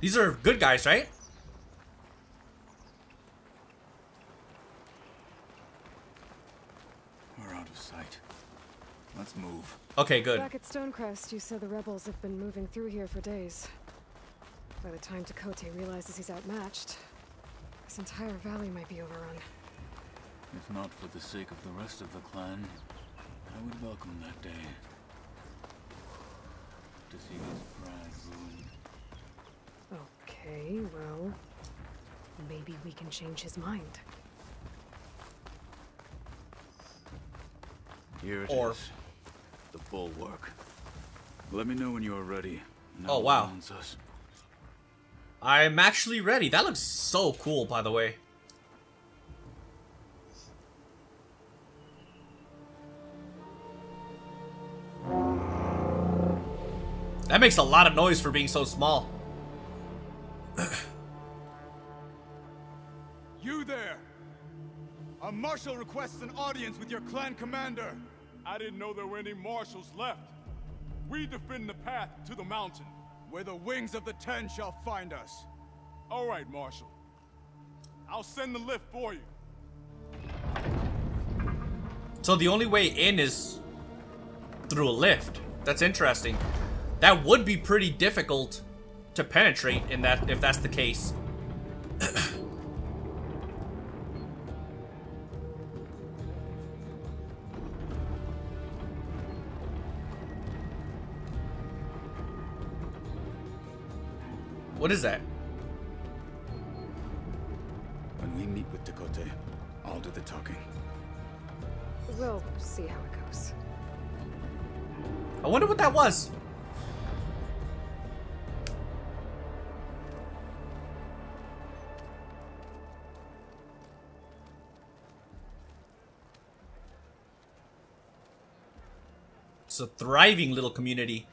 [SPEAKER 1] These are good guys, right?
[SPEAKER 12] We're out of sight. Let's move.
[SPEAKER 1] Okay, good.
[SPEAKER 2] Back at Stonecrest, you said the rebels have been moving through here for days. By the time Tekotteh realizes he's outmatched, this entire valley might be overrun.
[SPEAKER 10] If not for the sake of the rest of the clan, I would welcome that day. To see his pride rule
[SPEAKER 2] Okay, well, maybe we can change his mind.
[SPEAKER 10] Here it is.
[SPEAKER 1] Or-
[SPEAKER 10] The bulwark. Let me know when you are ready. and
[SPEAKER 1] Oh, wow.
[SPEAKER 10] Us.
[SPEAKER 1] I'm actually ready. That looks so cool, by the way. That makes a lot of noise for being so small.
[SPEAKER 15] Requests an audience with your clan commander.
[SPEAKER 16] I didn't know there were any marshals left. We defend the path to the mountain.
[SPEAKER 15] Where the wings of the Ten shall find us.
[SPEAKER 16] All right, Marshal. I'll send the lift for you.
[SPEAKER 1] So the only way in is through a lift. That's interesting. That would be pretty difficult to penetrate in that if that's the case. <clears throat> what is that?
[SPEAKER 12] When we meet with Tekotteh, I'll do the talking.
[SPEAKER 2] We'll see how it goes.
[SPEAKER 1] I wonder what that was. It's a thriving little community.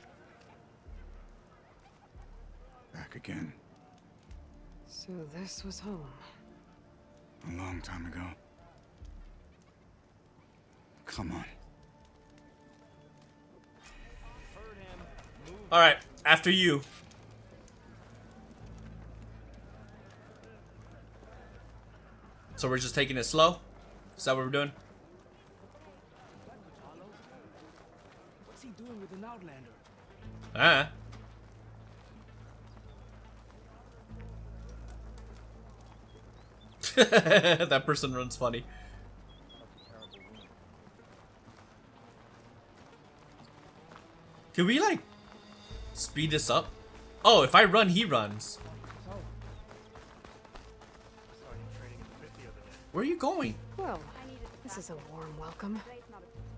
[SPEAKER 12] Back again.
[SPEAKER 2] So this was home.
[SPEAKER 12] A long time ago. Come on.
[SPEAKER 1] All right, after you. So we're just taking it slow? Is that what we're doing?
[SPEAKER 4] What's he doing with an Outlander?
[SPEAKER 1] Ah. <laughs> that person runs funny. Can we like speed this up? Oh, if I run, he runs. Where are you going?
[SPEAKER 2] Well, this is a warm welcome.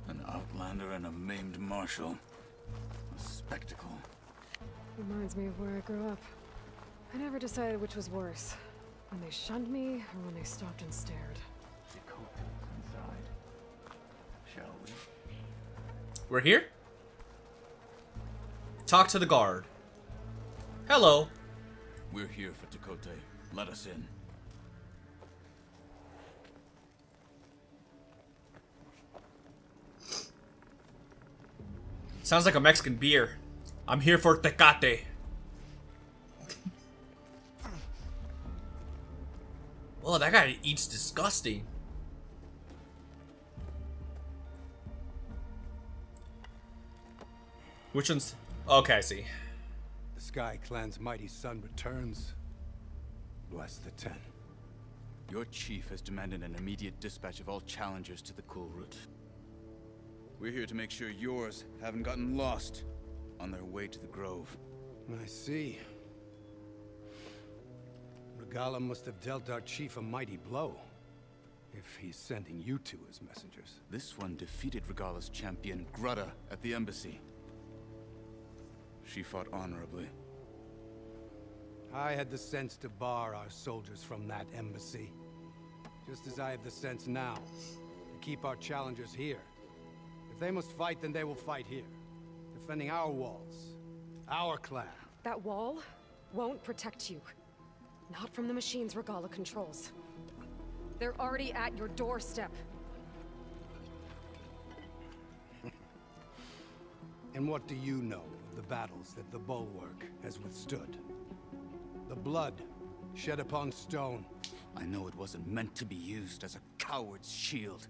[SPEAKER 10] An outlander and a maimed marshal. A spectacle.
[SPEAKER 2] Reminds me of where I grew up. I never decided which was worse. When they shunned me, or when they stopped and stared.
[SPEAKER 10] Shall we?
[SPEAKER 1] We're here? Talk to the guard. Hello.
[SPEAKER 10] We're here for Tekotteh. Let us in.
[SPEAKER 1] Sounds like a Mexican beer. I'm here for Tecate. Oh, that guy eats disgusting. Which one's... Okay, I see.
[SPEAKER 17] The Sky Clan's mighty son returns. Bless the Ten.
[SPEAKER 10] Your chief has demanded an immediate dispatch of all challengers to the Kulrut. We're here to make sure yours haven't gotten lost on their way to the Grove.
[SPEAKER 17] I see. Regalla must have dealt our chief a mighty blow. If he's sending you two as messengers.
[SPEAKER 10] This one defeated Regalla's champion, Grudda, at the embassy. She fought honorably.
[SPEAKER 17] I had the sense to bar our soldiers from that embassy. Just as I have the sense now to keep our challengers here. If they must fight, then they will fight here. Defending our walls. Our clan.
[SPEAKER 2] That wall won't protect you. Not from the machines Regalla controls. They're already at your doorstep. <laughs>
[SPEAKER 17] And what do you know of the battles that the Bulwark has withstood? The blood shed upon stone.
[SPEAKER 10] I know it wasn't meant to be used as a coward's shield.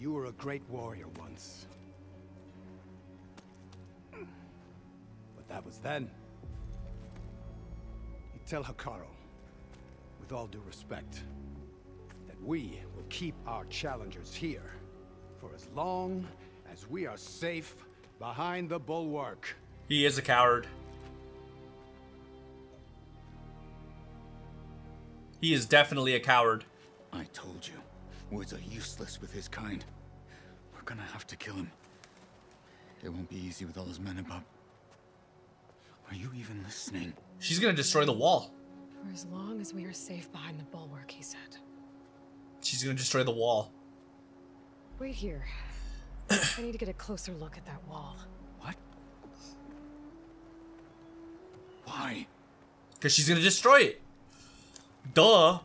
[SPEAKER 17] You were a great warrior once. But then. You tell Hekarro, with all due respect, that we will keep our challengers here for as long As we are safe behind the bulwark.
[SPEAKER 1] He is a coward. He is definitely a coward.
[SPEAKER 10] I told you, words are useless with his kind. We're gonna have to kill him. It won't be easy with all his men about. Are you even listening?
[SPEAKER 1] She's gonna destroy the wall.
[SPEAKER 2] For as long as we are safe behind the bulwark, he said.
[SPEAKER 1] She's gonna destroy the wall.
[SPEAKER 2] Wait here. <clears throat> I need to get a closer look at that wall. What?
[SPEAKER 10] Why?
[SPEAKER 1] Because she's gonna destroy it. Duh.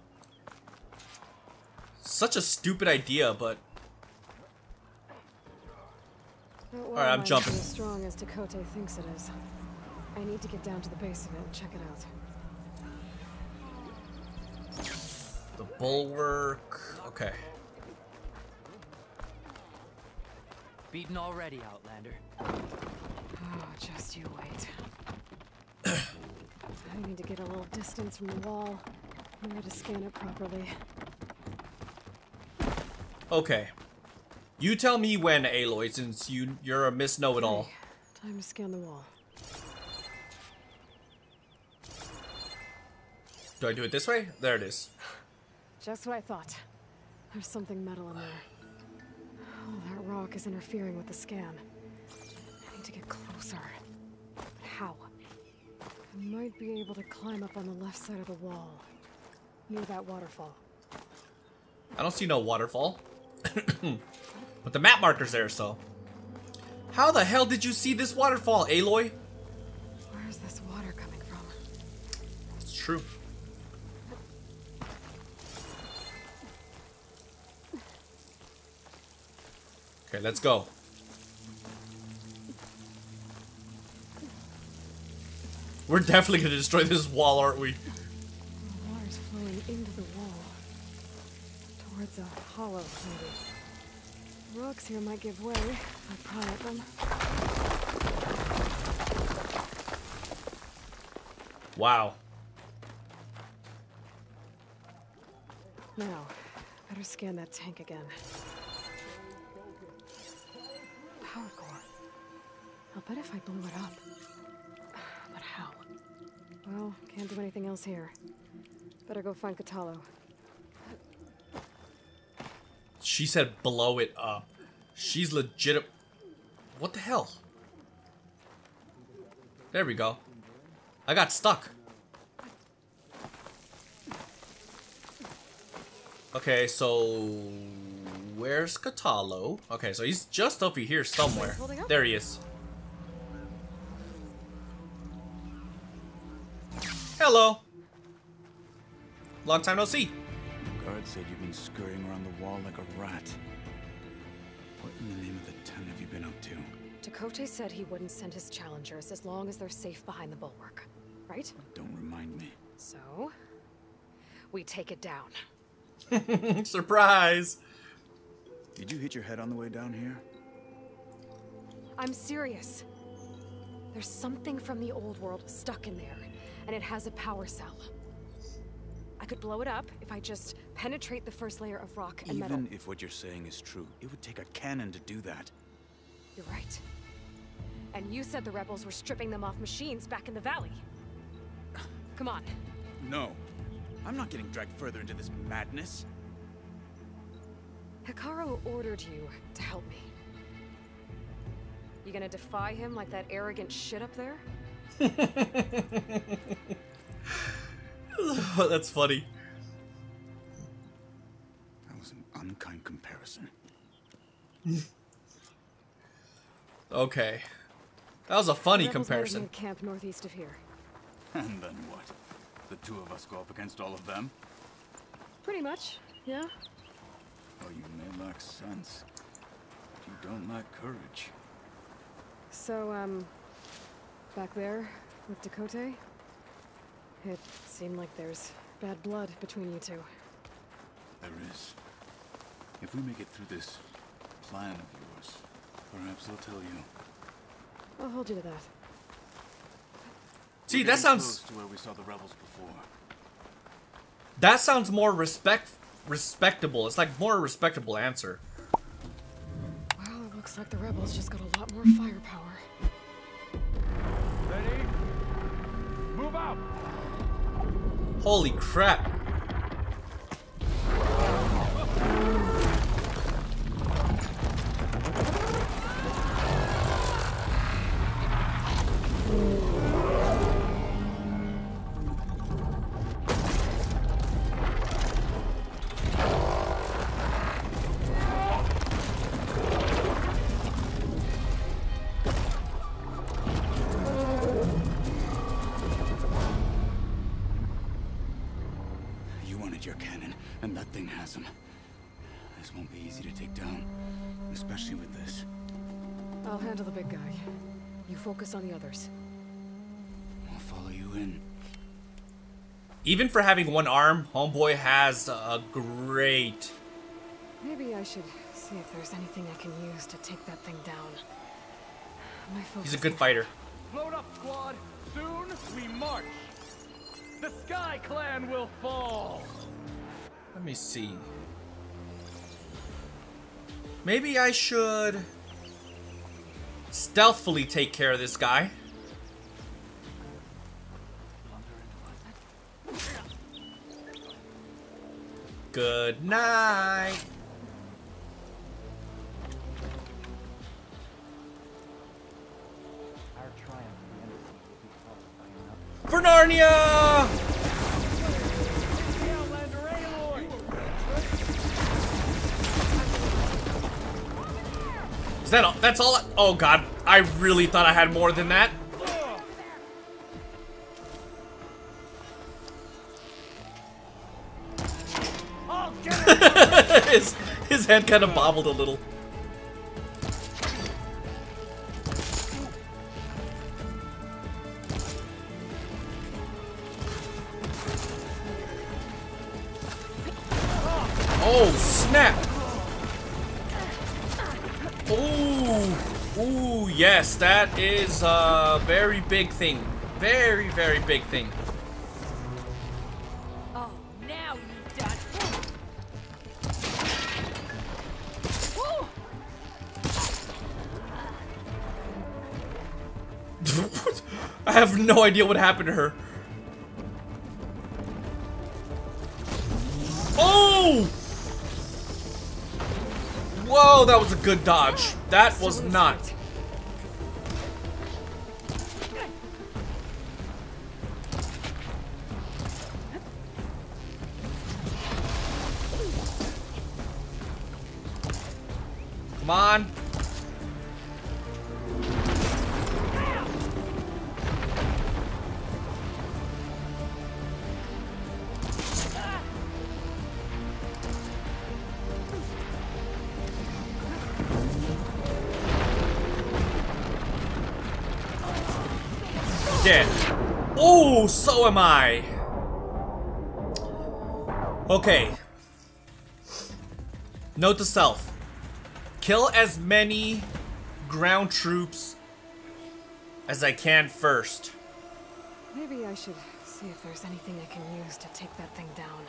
[SPEAKER 1] Such a stupid idea, but
[SPEAKER 2] That
[SPEAKER 1] Alright, I'm jumping.
[SPEAKER 2] As strong as Tekotteh thinks it is. I need to get down to the base of it and check it out.
[SPEAKER 1] the bulwark. Okay.
[SPEAKER 18] Beaten already, Outlander.
[SPEAKER 2] Oh, just you wait. <coughs> I need to get a little distance from the wall. in order to scan it properly.
[SPEAKER 1] Okay. You tell me when, Aloy, since you you're a Miss Know-It-All.
[SPEAKER 2] Time to scan the wall.
[SPEAKER 1] Do I do it this way? There it is.
[SPEAKER 2] Just what I thought. There's something metal in there. Oh, that rock is interfering with the scan. I need to get closer. But how? I might be able to climb up on the left side of the wall. Near that waterfall.
[SPEAKER 1] I don't see no waterfall. <coughs> but the map marker's there, so. How the hell did you see this waterfall, Aloy?
[SPEAKER 2] Where's this water coming from?
[SPEAKER 1] It's true. Okay, let's go. We're definitely gonna destroy this wall, aren't we?
[SPEAKER 2] The water's flowing into the wall. Towards a hollow, maybe. Rocks here might give way if I pry at them.
[SPEAKER 1] Wow.
[SPEAKER 2] Now, better scan that tank again. I'll bet if I blew it up. <sighs> But how? Well, can't do anything else here. Better go find Kotallo.
[SPEAKER 1] She said blow it up. She's legit. What the hell? There we go. I got stuck. Okay, so where's Kotallo? Okay, so he's just over here somewhere. There he is. Hello. Long time no see.
[SPEAKER 10] The guard said you've been scurrying around the wall like a rat. What in the name of the ten have you been up to?
[SPEAKER 2] Tekotteh said he wouldn't send his challengers as long as they're safe behind the bulwark. Right?
[SPEAKER 10] Don't remind me.
[SPEAKER 2] So, we take it down. <laughs>
[SPEAKER 1] Surprise!
[SPEAKER 10] Did you hit your head on the way down here?
[SPEAKER 2] I'm serious. There's something from the old world stuck in there, and it has a power cell. I could blow it up if I just penetrate the first layer of rock and metal.
[SPEAKER 10] Even if what you're saying is true, it would take a cannon to do that.
[SPEAKER 2] You're right. And you said the rebels were stripping them off machines back in the valley. Come on.
[SPEAKER 10] No. I'm not getting dragged further into this madness.
[SPEAKER 2] Hekarro ordered you to help me. You gonna defy him like that arrogant shit up there? <laughs>
[SPEAKER 1] That's funny.
[SPEAKER 10] That was an unkind comparison.
[SPEAKER 1] Okay. That was a funny
[SPEAKER 2] Rebels might have
[SPEAKER 1] comparison.
[SPEAKER 2] camp northeast of here.
[SPEAKER 12] And then what? The two of us go up against all of them?
[SPEAKER 2] Pretty much, yeah.
[SPEAKER 12] Oh, you may lack sense, but you don't lack courage.
[SPEAKER 2] So, um, back there with Tekotteh, it seemed like there's bad blood between you two.
[SPEAKER 12] There is. If we make it through this plan of yours, perhaps I'll tell you.
[SPEAKER 2] I'll hold you to that.
[SPEAKER 1] See, that sounds
[SPEAKER 12] close to where we saw the rebels before.
[SPEAKER 1] that sounds more respect respectable. It's like more respectable answer.
[SPEAKER 2] Well, it looks like the rebels just got a lot more firepower.
[SPEAKER 1] Holy crap.
[SPEAKER 2] Handle the big guy. You focus on the others.
[SPEAKER 10] I'll follow you in.
[SPEAKER 1] Even for having one arm, Homeboy has a great...
[SPEAKER 2] Maybe I should see if there's anything I can use to take that thing down. My focus
[SPEAKER 1] He's a good fighter.
[SPEAKER 4] Load up, squad! Soon we march! The Sky Clan will fall!
[SPEAKER 1] Let me see. Maybe I should stealthily take care of this guy. Good night.
[SPEAKER 18] Our triumph
[SPEAKER 1] Is that all? That's all? Oh god, I really thought I had more than that. <laughs> his, his head kind of bobbled a little. Oh, snap! Oh. Ooh, ooh, yes, that is a very big thing. Very, very big thing.
[SPEAKER 3] Oh, now you've done. <laughs>
[SPEAKER 1] I have no idea what happened to her. Oh! Whoa, that was a good dodge. That was not. Come on. Dead. Oh, so am I. Okay. Note to self. Kill as many ground troops as I can first.
[SPEAKER 2] Maybe I should see if there's anything I can use to take that thing down.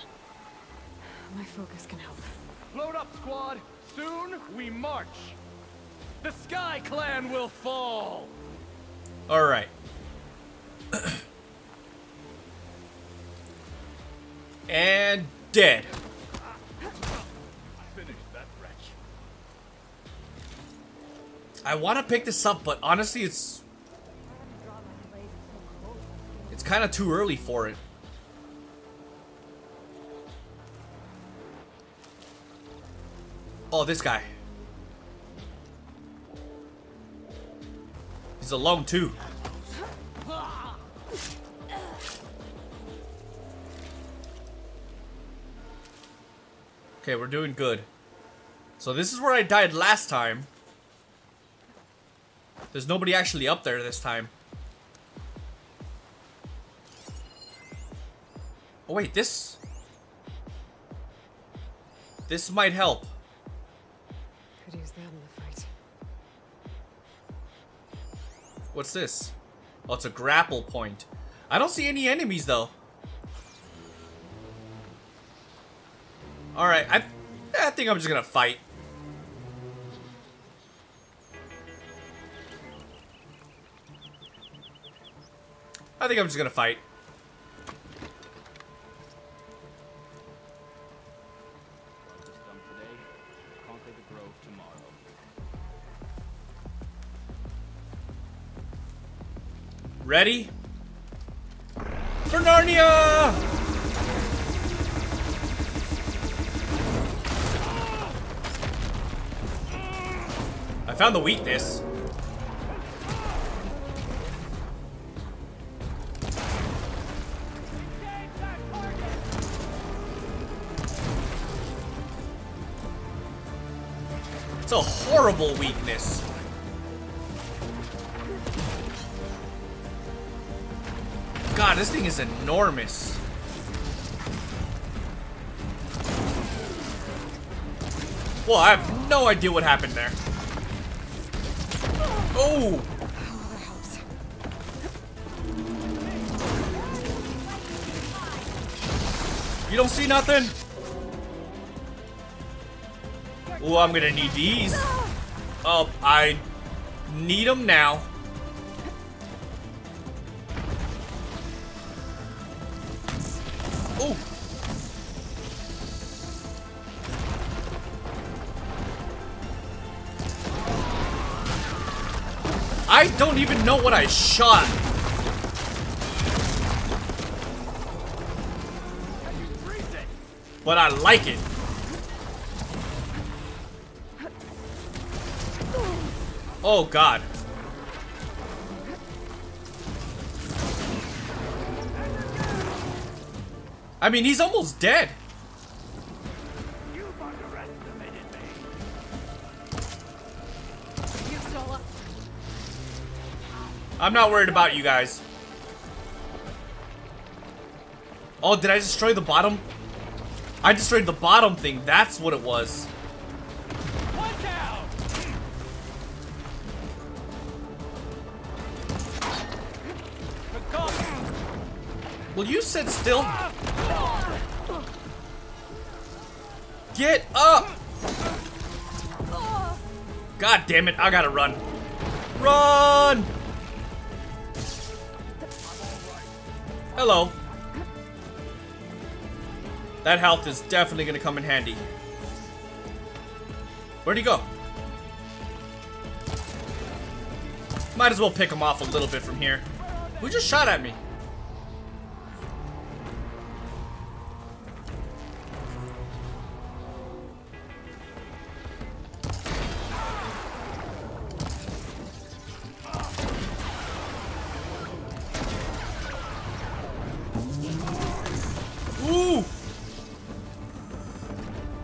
[SPEAKER 2] My focus can help.
[SPEAKER 4] Load up, squad! Soon we march! The Sky Clan will fall!
[SPEAKER 1] Alright. And dead. I want to pick this up, but honestly, it's it's kind of too early for it. Oh, this guy. He's alone too. Okay, we're doing good. So this is where I died last time. There's nobody actually up there this time. Oh wait, this... This might help.
[SPEAKER 2] Could use that in the fight.
[SPEAKER 1] What's this? Oh, it's a grapple point. I don't see any enemies though. Alright, I, I think I'm just gonna fight. I think I'm just gonna fight. Ready? For Narnia! I found the weakness. It's a horrible weakness. God, this thing is enormous. Well, I have no idea what happened there. Oh! You don't see nothing? Oh, I'm gonna need these. Oh, I need them now. Even know what I shot. But I like it. Oh god. I mean, he's almost dead. I'm not worried about you guys. Oh, did I destroy the bottom? I destroyed the bottom thing. That's what it was. Will you sit still? Get up! God damn it, I gotta run. Run! Hello. That health is definitely gonna come in handy. Where'd he go? Might as well pick him off a little bit from here. Who just shot at me?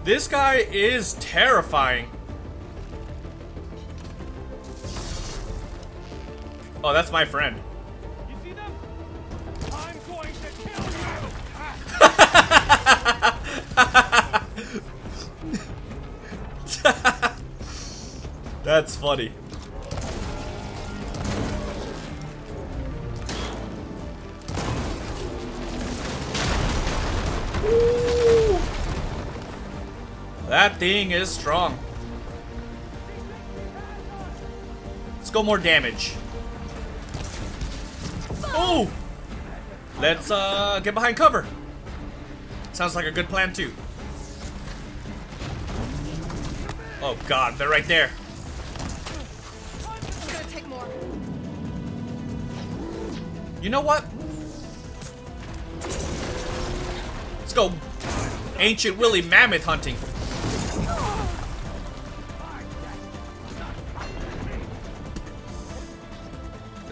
[SPEAKER 1] This guy is terrifying. Oh, that's my friend. <laughs> That's funny. That thing is strong. Let's go more damage. Oh! Let's uh get behind cover. Sounds like a good plan too. Oh god, they're right there.
[SPEAKER 2] I'm gonna take more.
[SPEAKER 1] You know what? Let's go ancient Willy mammoth hunting.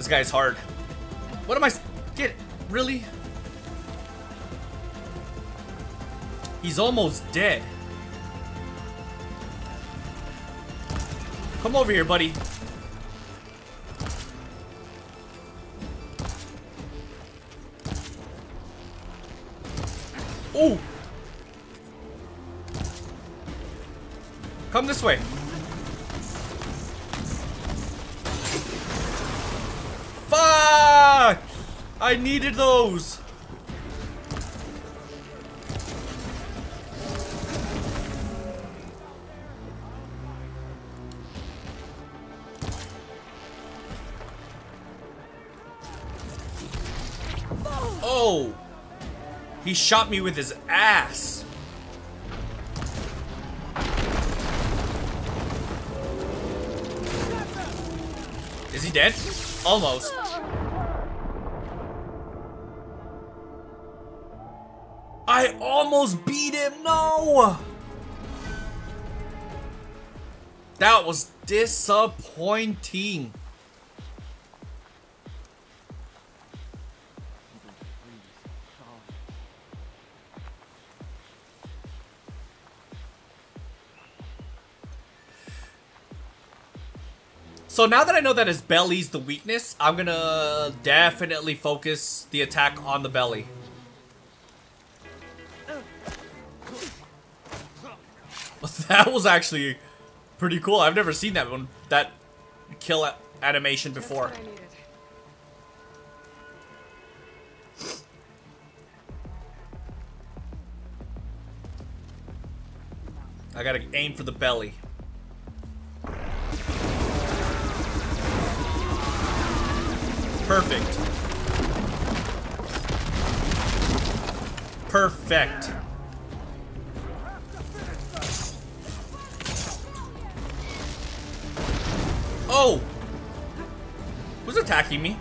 [SPEAKER 1] This guy's hard. What am I... get? Really? He's almost dead. Come over here, buddy. Ooh! Come this way. I needed those. Oh! He shot me with his ass. Is he dead? Almost. Him. No. That was disappointing. So now that I know that his belly's the weakness, I'm gonna definitely focus the attack on the belly. <laughs> That was actually pretty cool. I've never seen that one, that kill animation before. I gotta aim for the belly. Perfect. Perfect. Who's attacking me?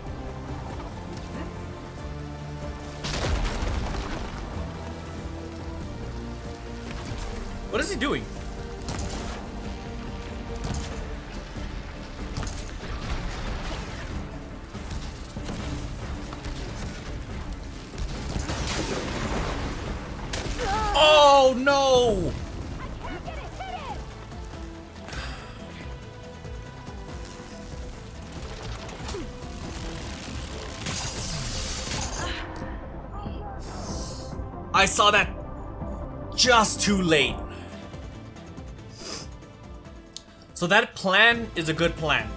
[SPEAKER 1] What is he doing? Oh no! I saw that just too late. So that plan is a good plan.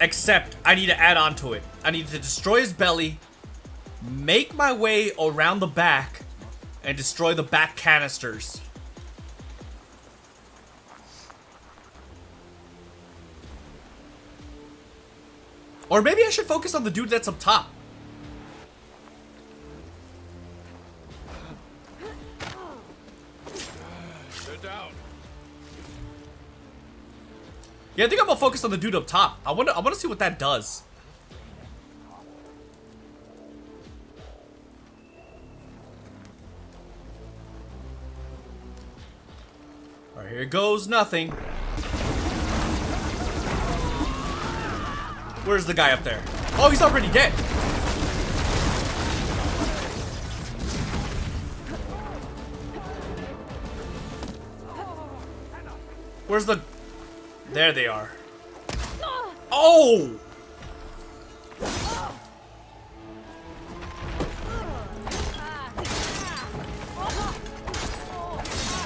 [SPEAKER 1] Except I need to add on to it. I need to destroy his belly, make my way around the back, and destroy the back canisters. Or maybe I should focus on the dude that's up top. Yeah, I think I'm gonna focus on the dude up top. I wanna I wanna see what that does. Alright, here goes nothing. Where's the guy up there? Oh, he's already dead. Where's the... There they are. Oh!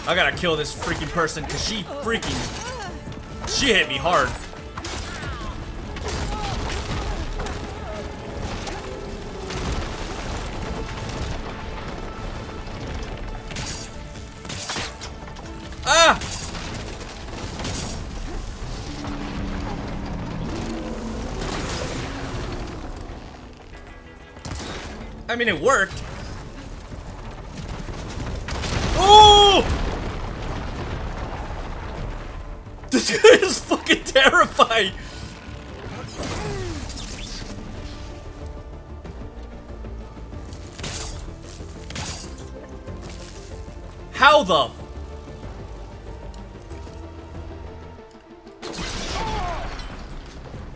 [SPEAKER 1] I gotta kill this freaking person because she freaking... She hit me hard. Ah! I mean, it worked. Oh! <laughs> This guy is fucking terrifying. How the?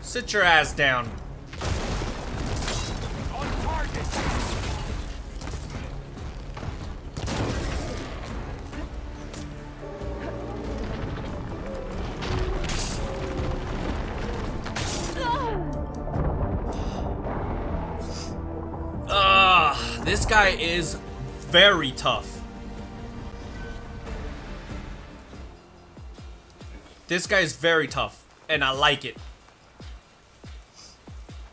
[SPEAKER 1] Sit your ass down. Guy is very tough. This guy is very tough, and I like it.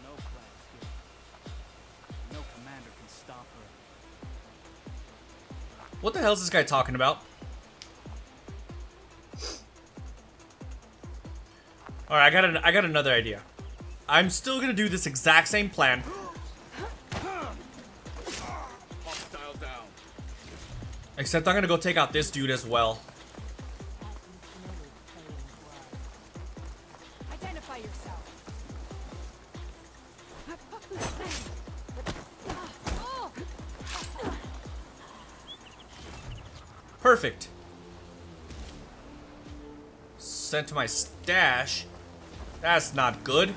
[SPEAKER 18] No. No commander can stop her.
[SPEAKER 1] What the hell is this guy talking about? All right, I got an, I got another idea. I'm still gonna do this exact same plan. Except I'm gonna go take out this dude as well.
[SPEAKER 14] Identify yourself.
[SPEAKER 1] Perfect. Sent to my stash. That's not good.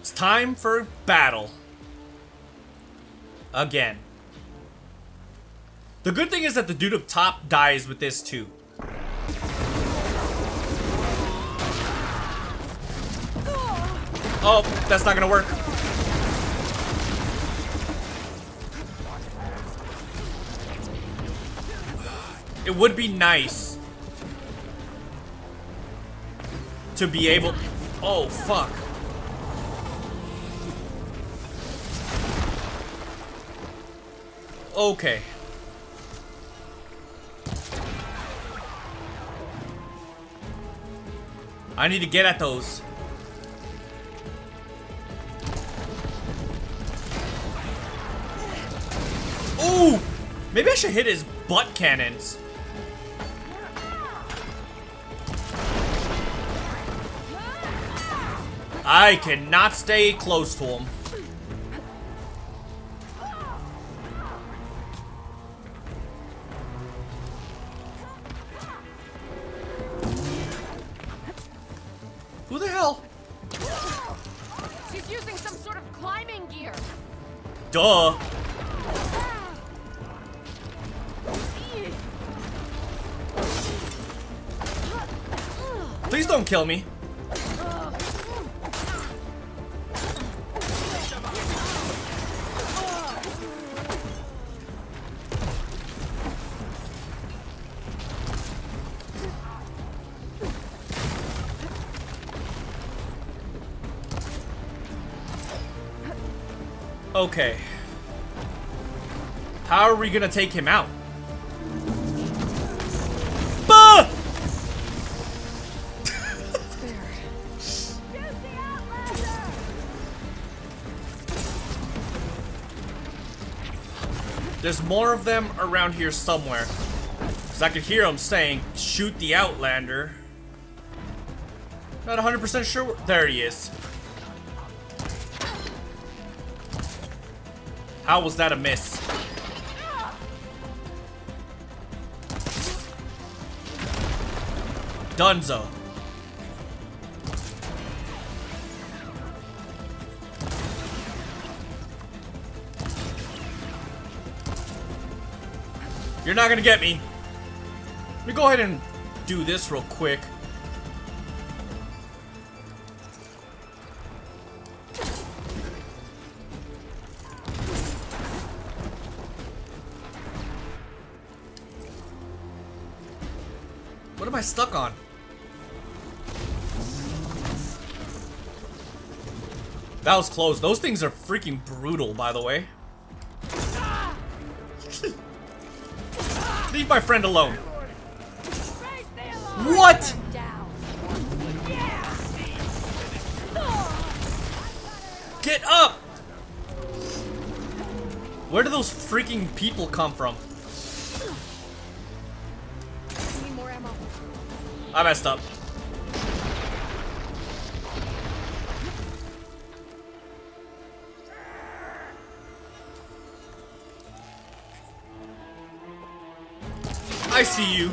[SPEAKER 1] It's time for battle. Again. The good thing is that the dude up top dies with this too. Oh, that's not gonna work. It would be nice to be able... Oh, fuck. Okay. I need to get at those. Ooh! Maybe I should hit his butt cannons. I cannot stay close to him. Okay. How are we gonna take him out? Bah! There's more of them around here somewhere. Cause I could hear them saying, shoot the Outlander. Not 100% sure There he is. How was that a miss? Dunzo. You're not gonna get me. Let me go ahead and do this real quick. I stuck on? That was close. Those things are freaking brutal, by the way. <laughs> Leave my friend alone. What? Get up! Where do those freaking people come from? I messed up. I see you.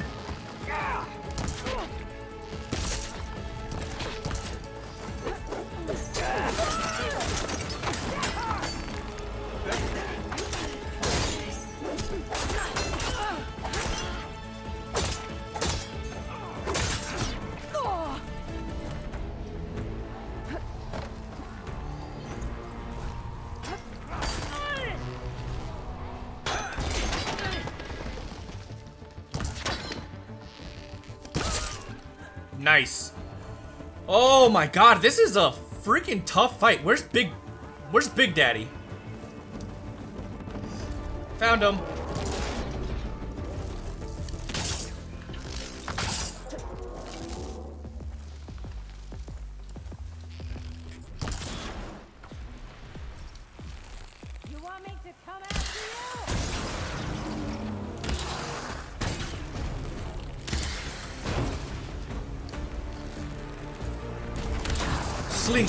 [SPEAKER 1] My god, this is a freaking tough fight. Where's Big... Where's Big Daddy? Found him.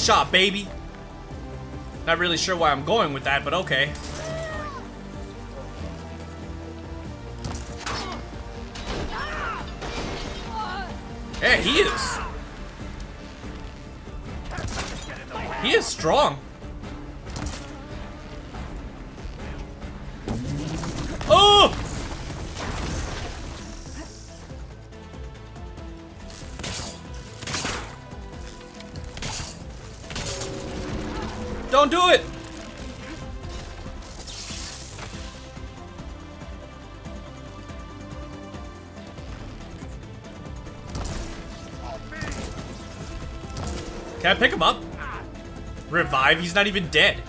[SPEAKER 1] Slingshot, baby. Not really sure why I'm going with that, but okay. Yeah, he is. He is strong. Don't do it! Can I pick him up? Revive? He's not even dead.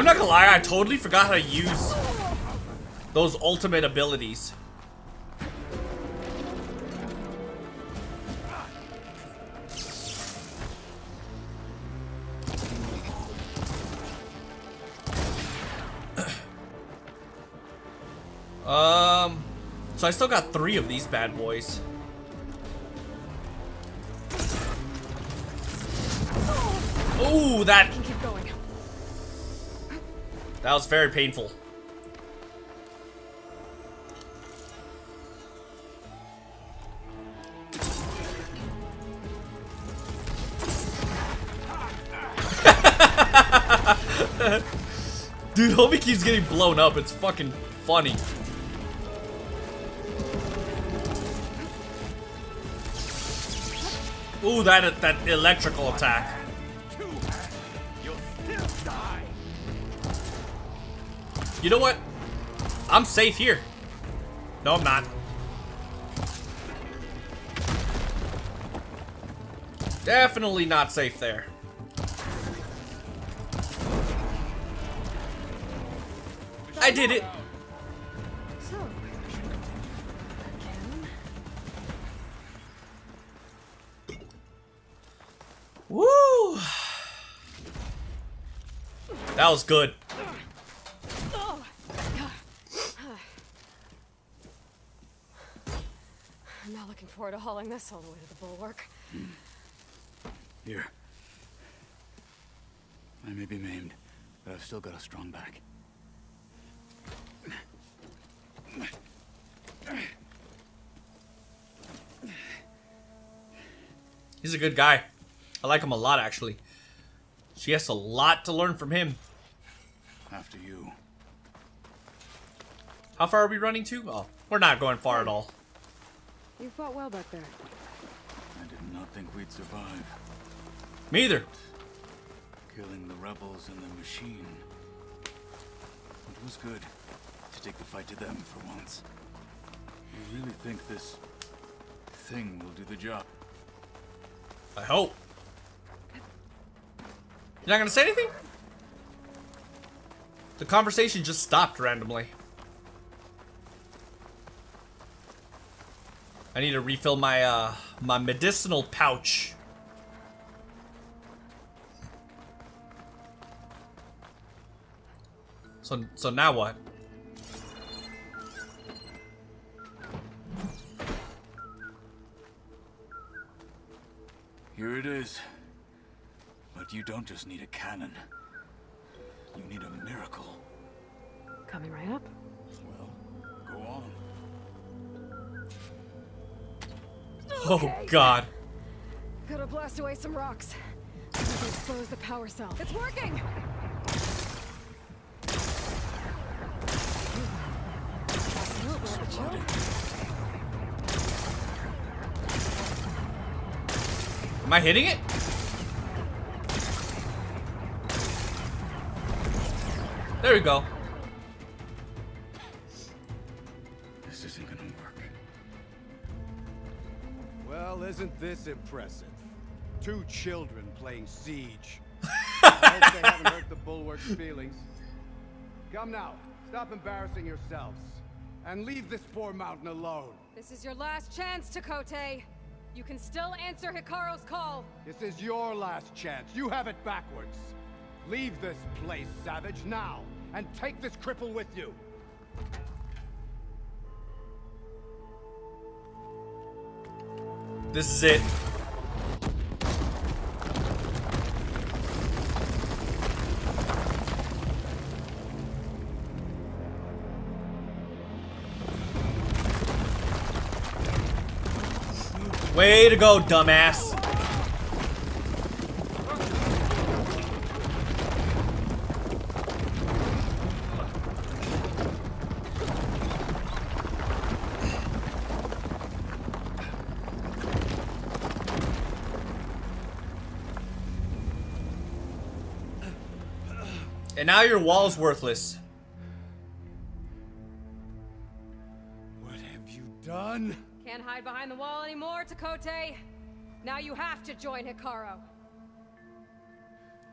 [SPEAKER 1] I'm not gonna lie, I totally forgot how to use those ultimate abilities. <clears throat> um, so I still got three of these bad boys. Ooh, that. That was very painful. <laughs> Dude, homie keeps getting blown up. It's fucking funny. Ooh, that that electrical attack. You know what? I'm safe here. No, I'm not. Definitely not safe there. I did it.
[SPEAKER 2] So,
[SPEAKER 1] Woo! That was good.
[SPEAKER 2] I'm not looking forward to hauling this all the way to the bulwark.
[SPEAKER 10] Here. I may be maimed, but I've still got a strong back.
[SPEAKER 1] He's a good guy. I like him a lot, actually. She has a lot to learn from him.
[SPEAKER 12] After you.
[SPEAKER 1] How far are we running to? Oh, we're not going far at all.
[SPEAKER 2] You fought well back there.
[SPEAKER 12] I did not think we'd survive.
[SPEAKER 1] Me either.
[SPEAKER 12] Killing the rebels and the machine. It was good to take the fight to them for once. You really think this thing will do the job?
[SPEAKER 1] I hope. You're not gonna say anything? The conversation just stopped randomly. I need to refill my uh my medicinal pouch. So so now what?
[SPEAKER 12] Here it is. But you don't just need a cannon. You need a miracle.
[SPEAKER 2] Coming right up.
[SPEAKER 1] Oh god.
[SPEAKER 2] Gotta blast away some rocks. Need to expose the power cell. It's working!
[SPEAKER 1] Am I hitting it? There we go.
[SPEAKER 12] Isn't
[SPEAKER 17] this impressive? Two children playing siege. <laughs> I hope they haven't hurt the bulwark's feelings. Come now, stop embarrassing yourselves. And leave this poor mountain alone.
[SPEAKER 14] This is your last chance, Tekotteh. You can still answer Hekarro's call.
[SPEAKER 17] This is your last chance. You have it backwards. Leave this place, Savage, now. And take this cripple with you.
[SPEAKER 1] This is it. Way to go, dumbass. Now your wall's worthless.
[SPEAKER 17] What have you done?
[SPEAKER 14] Can't hide behind the wall anymore, Tekotteh. Now you have to join Hekarro.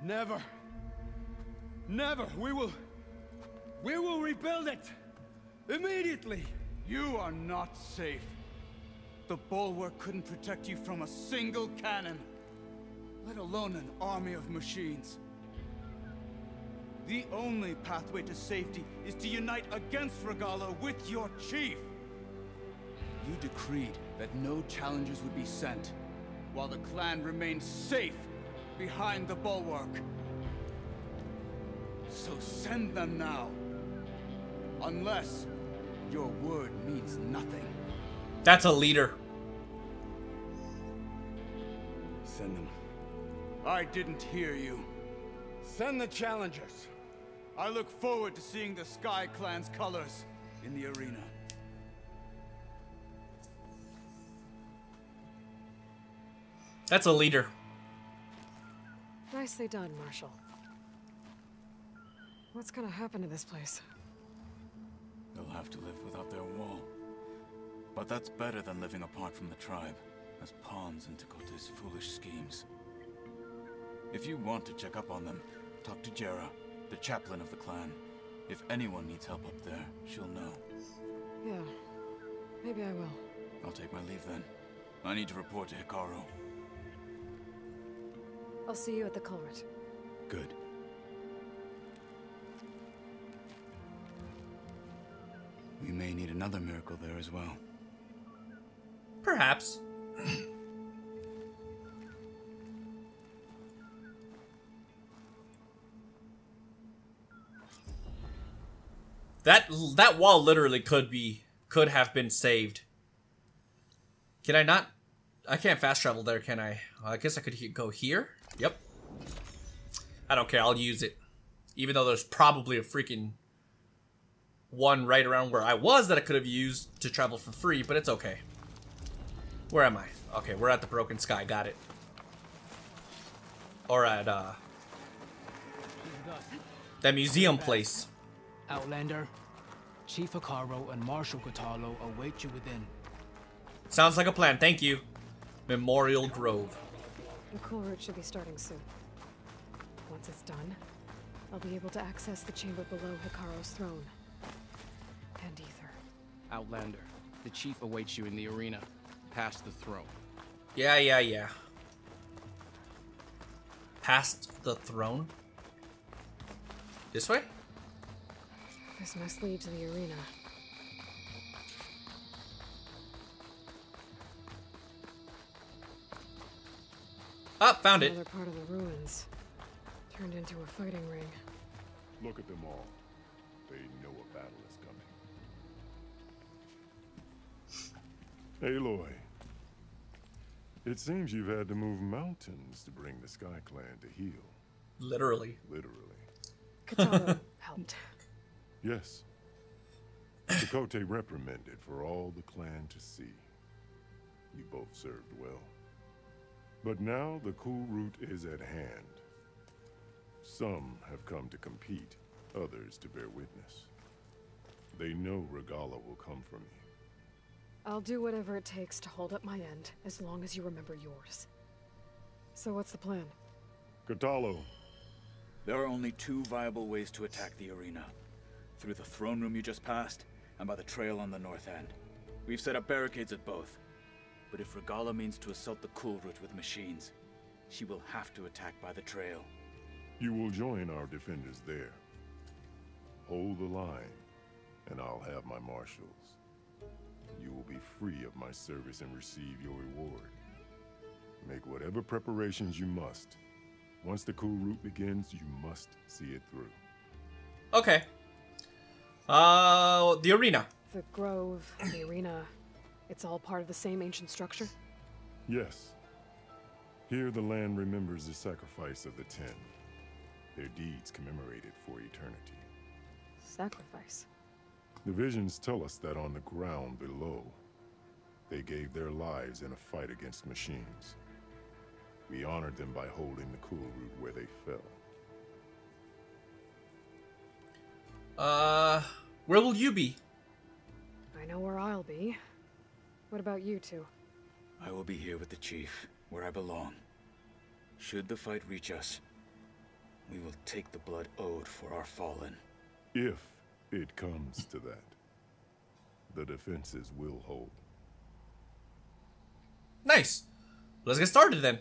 [SPEAKER 17] Never. Never. We will... We will rebuild it. Immediately.
[SPEAKER 19] You are not safe. The bulwark couldn't protect you from a single cannon, let alone an army of machines. The only pathway to safety is to unite against Regalla with your chief. You decreed that no challengers would be sent, while the clan remained safe behind the bulwark. So send them now. Unless your word means nothing.
[SPEAKER 1] That's a leader.
[SPEAKER 19] Send them. I didn't hear you.
[SPEAKER 17] Send the challengers.
[SPEAKER 19] I look forward to seeing the Sky Clan's colors in the arena.
[SPEAKER 1] That's a leader.
[SPEAKER 2] Nicely done, Marshal. What's gonna happen to this place?
[SPEAKER 12] They'll have to live without their wall. But that's better than living apart from the tribe, as pawns in Tekotteh's foolish schemes. If you want to check up on them, talk to Jera, the chaplain of the clan. If anyone needs help up there, she'll know.
[SPEAKER 2] Yeah, maybe I will.
[SPEAKER 12] I'll take my leave then. I need to report to Hekarro.
[SPEAKER 2] I'll see you at the Kulrut.
[SPEAKER 10] Good. We may need another miracle there as well.
[SPEAKER 1] Perhaps. <clears throat> that that wall literally could be could have been saved. Can I not? I can't fast travel there, can I? I guess I could he go here. Yep. I don't care. I'll use it, even though there's probably a freaking one right around where I was that I could have used to travel for free, but it's okay. Where am I? Okay, we're at the Broken Sky. Got it. Or at, uh... That museum place.
[SPEAKER 4] Outlander, Chief Hekarro and Marshal Kotallo await you within.
[SPEAKER 1] Sounds like a plan. Thank you. Memorial Grove.
[SPEAKER 2] The Kulrut should be starting soon. Once it's done, I'll be able to access the chamber below Hekarro's throne. And Aether.
[SPEAKER 18] Outlander, the chief awaits you in the arena, past the throne.
[SPEAKER 1] Yeah, yeah, yeah. Past the throne? This way?
[SPEAKER 2] This must lead to the arena.
[SPEAKER 1] Ah, found it.
[SPEAKER 2] Another part of the ruins. Turned into a fighting ring.
[SPEAKER 11] Look at them all. They know a battle is coming. Aloy. It seems you've had to move mountains to bring the Sky Clan to heal.
[SPEAKER 1] Literally.
[SPEAKER 11] Literally.
[SPEAKER 2] Kotallo <laughs> helped.
[SPEAKER 11] Yes. Tekotteh reprimanded for all the clan to see. You both served well. But now the Kulrut is at hand. Some have come to compete, others to bear witness. They know Regalla will come for me.
[SPEAKER 2] I'll do whatever it takes to hold up my end, as long as you remember yours. So what's the plan?
[SPEAKER 11] Kotallo,
[SPEAKER 10] There are only two viable ways to attack the arena. Through the throne room you just passed, I'm by the trail on the north end. We've set up barricades at both. But if Regalla means to assault the Kulrut with machines, she will have to attack by the trail.
[SPEAKER 11] You will join our defenders there. Hold the line, and I'll have my marshals. You will be free of my service and receive your reward. Make whatever preparations you must. Once the Kulrut begins, you must see it through.
[SPEAKER 1] Okay. Uh, the arena.
[SPEAKER 2] The grove, the arena, it's all part of the same ancient structure?
[SPEAKER 11] Yes. Here the land remembers the sacrifice of the Ten. Their deeds commemorated for eternity.
[SPEAKER 2] Sacrifice.
[SPEAKER 11] The visions tell us that on the ground below, they gave their lives in a fight against machines. We honored them by holding the Kulrut where they fell.
[SPEAKER 1] Uh, where will you be?
[SPEAKER 2] I know where I'll be. What about you two?
[SPEAKER 10] I will be here with the chief, where I belong. Should the fight reach us, we will take the blood owed for our fallen.
[SPEAKER 11] If it comes to that, the defenses will hold.
[SPEAKER 1] Nice. Let's get started then.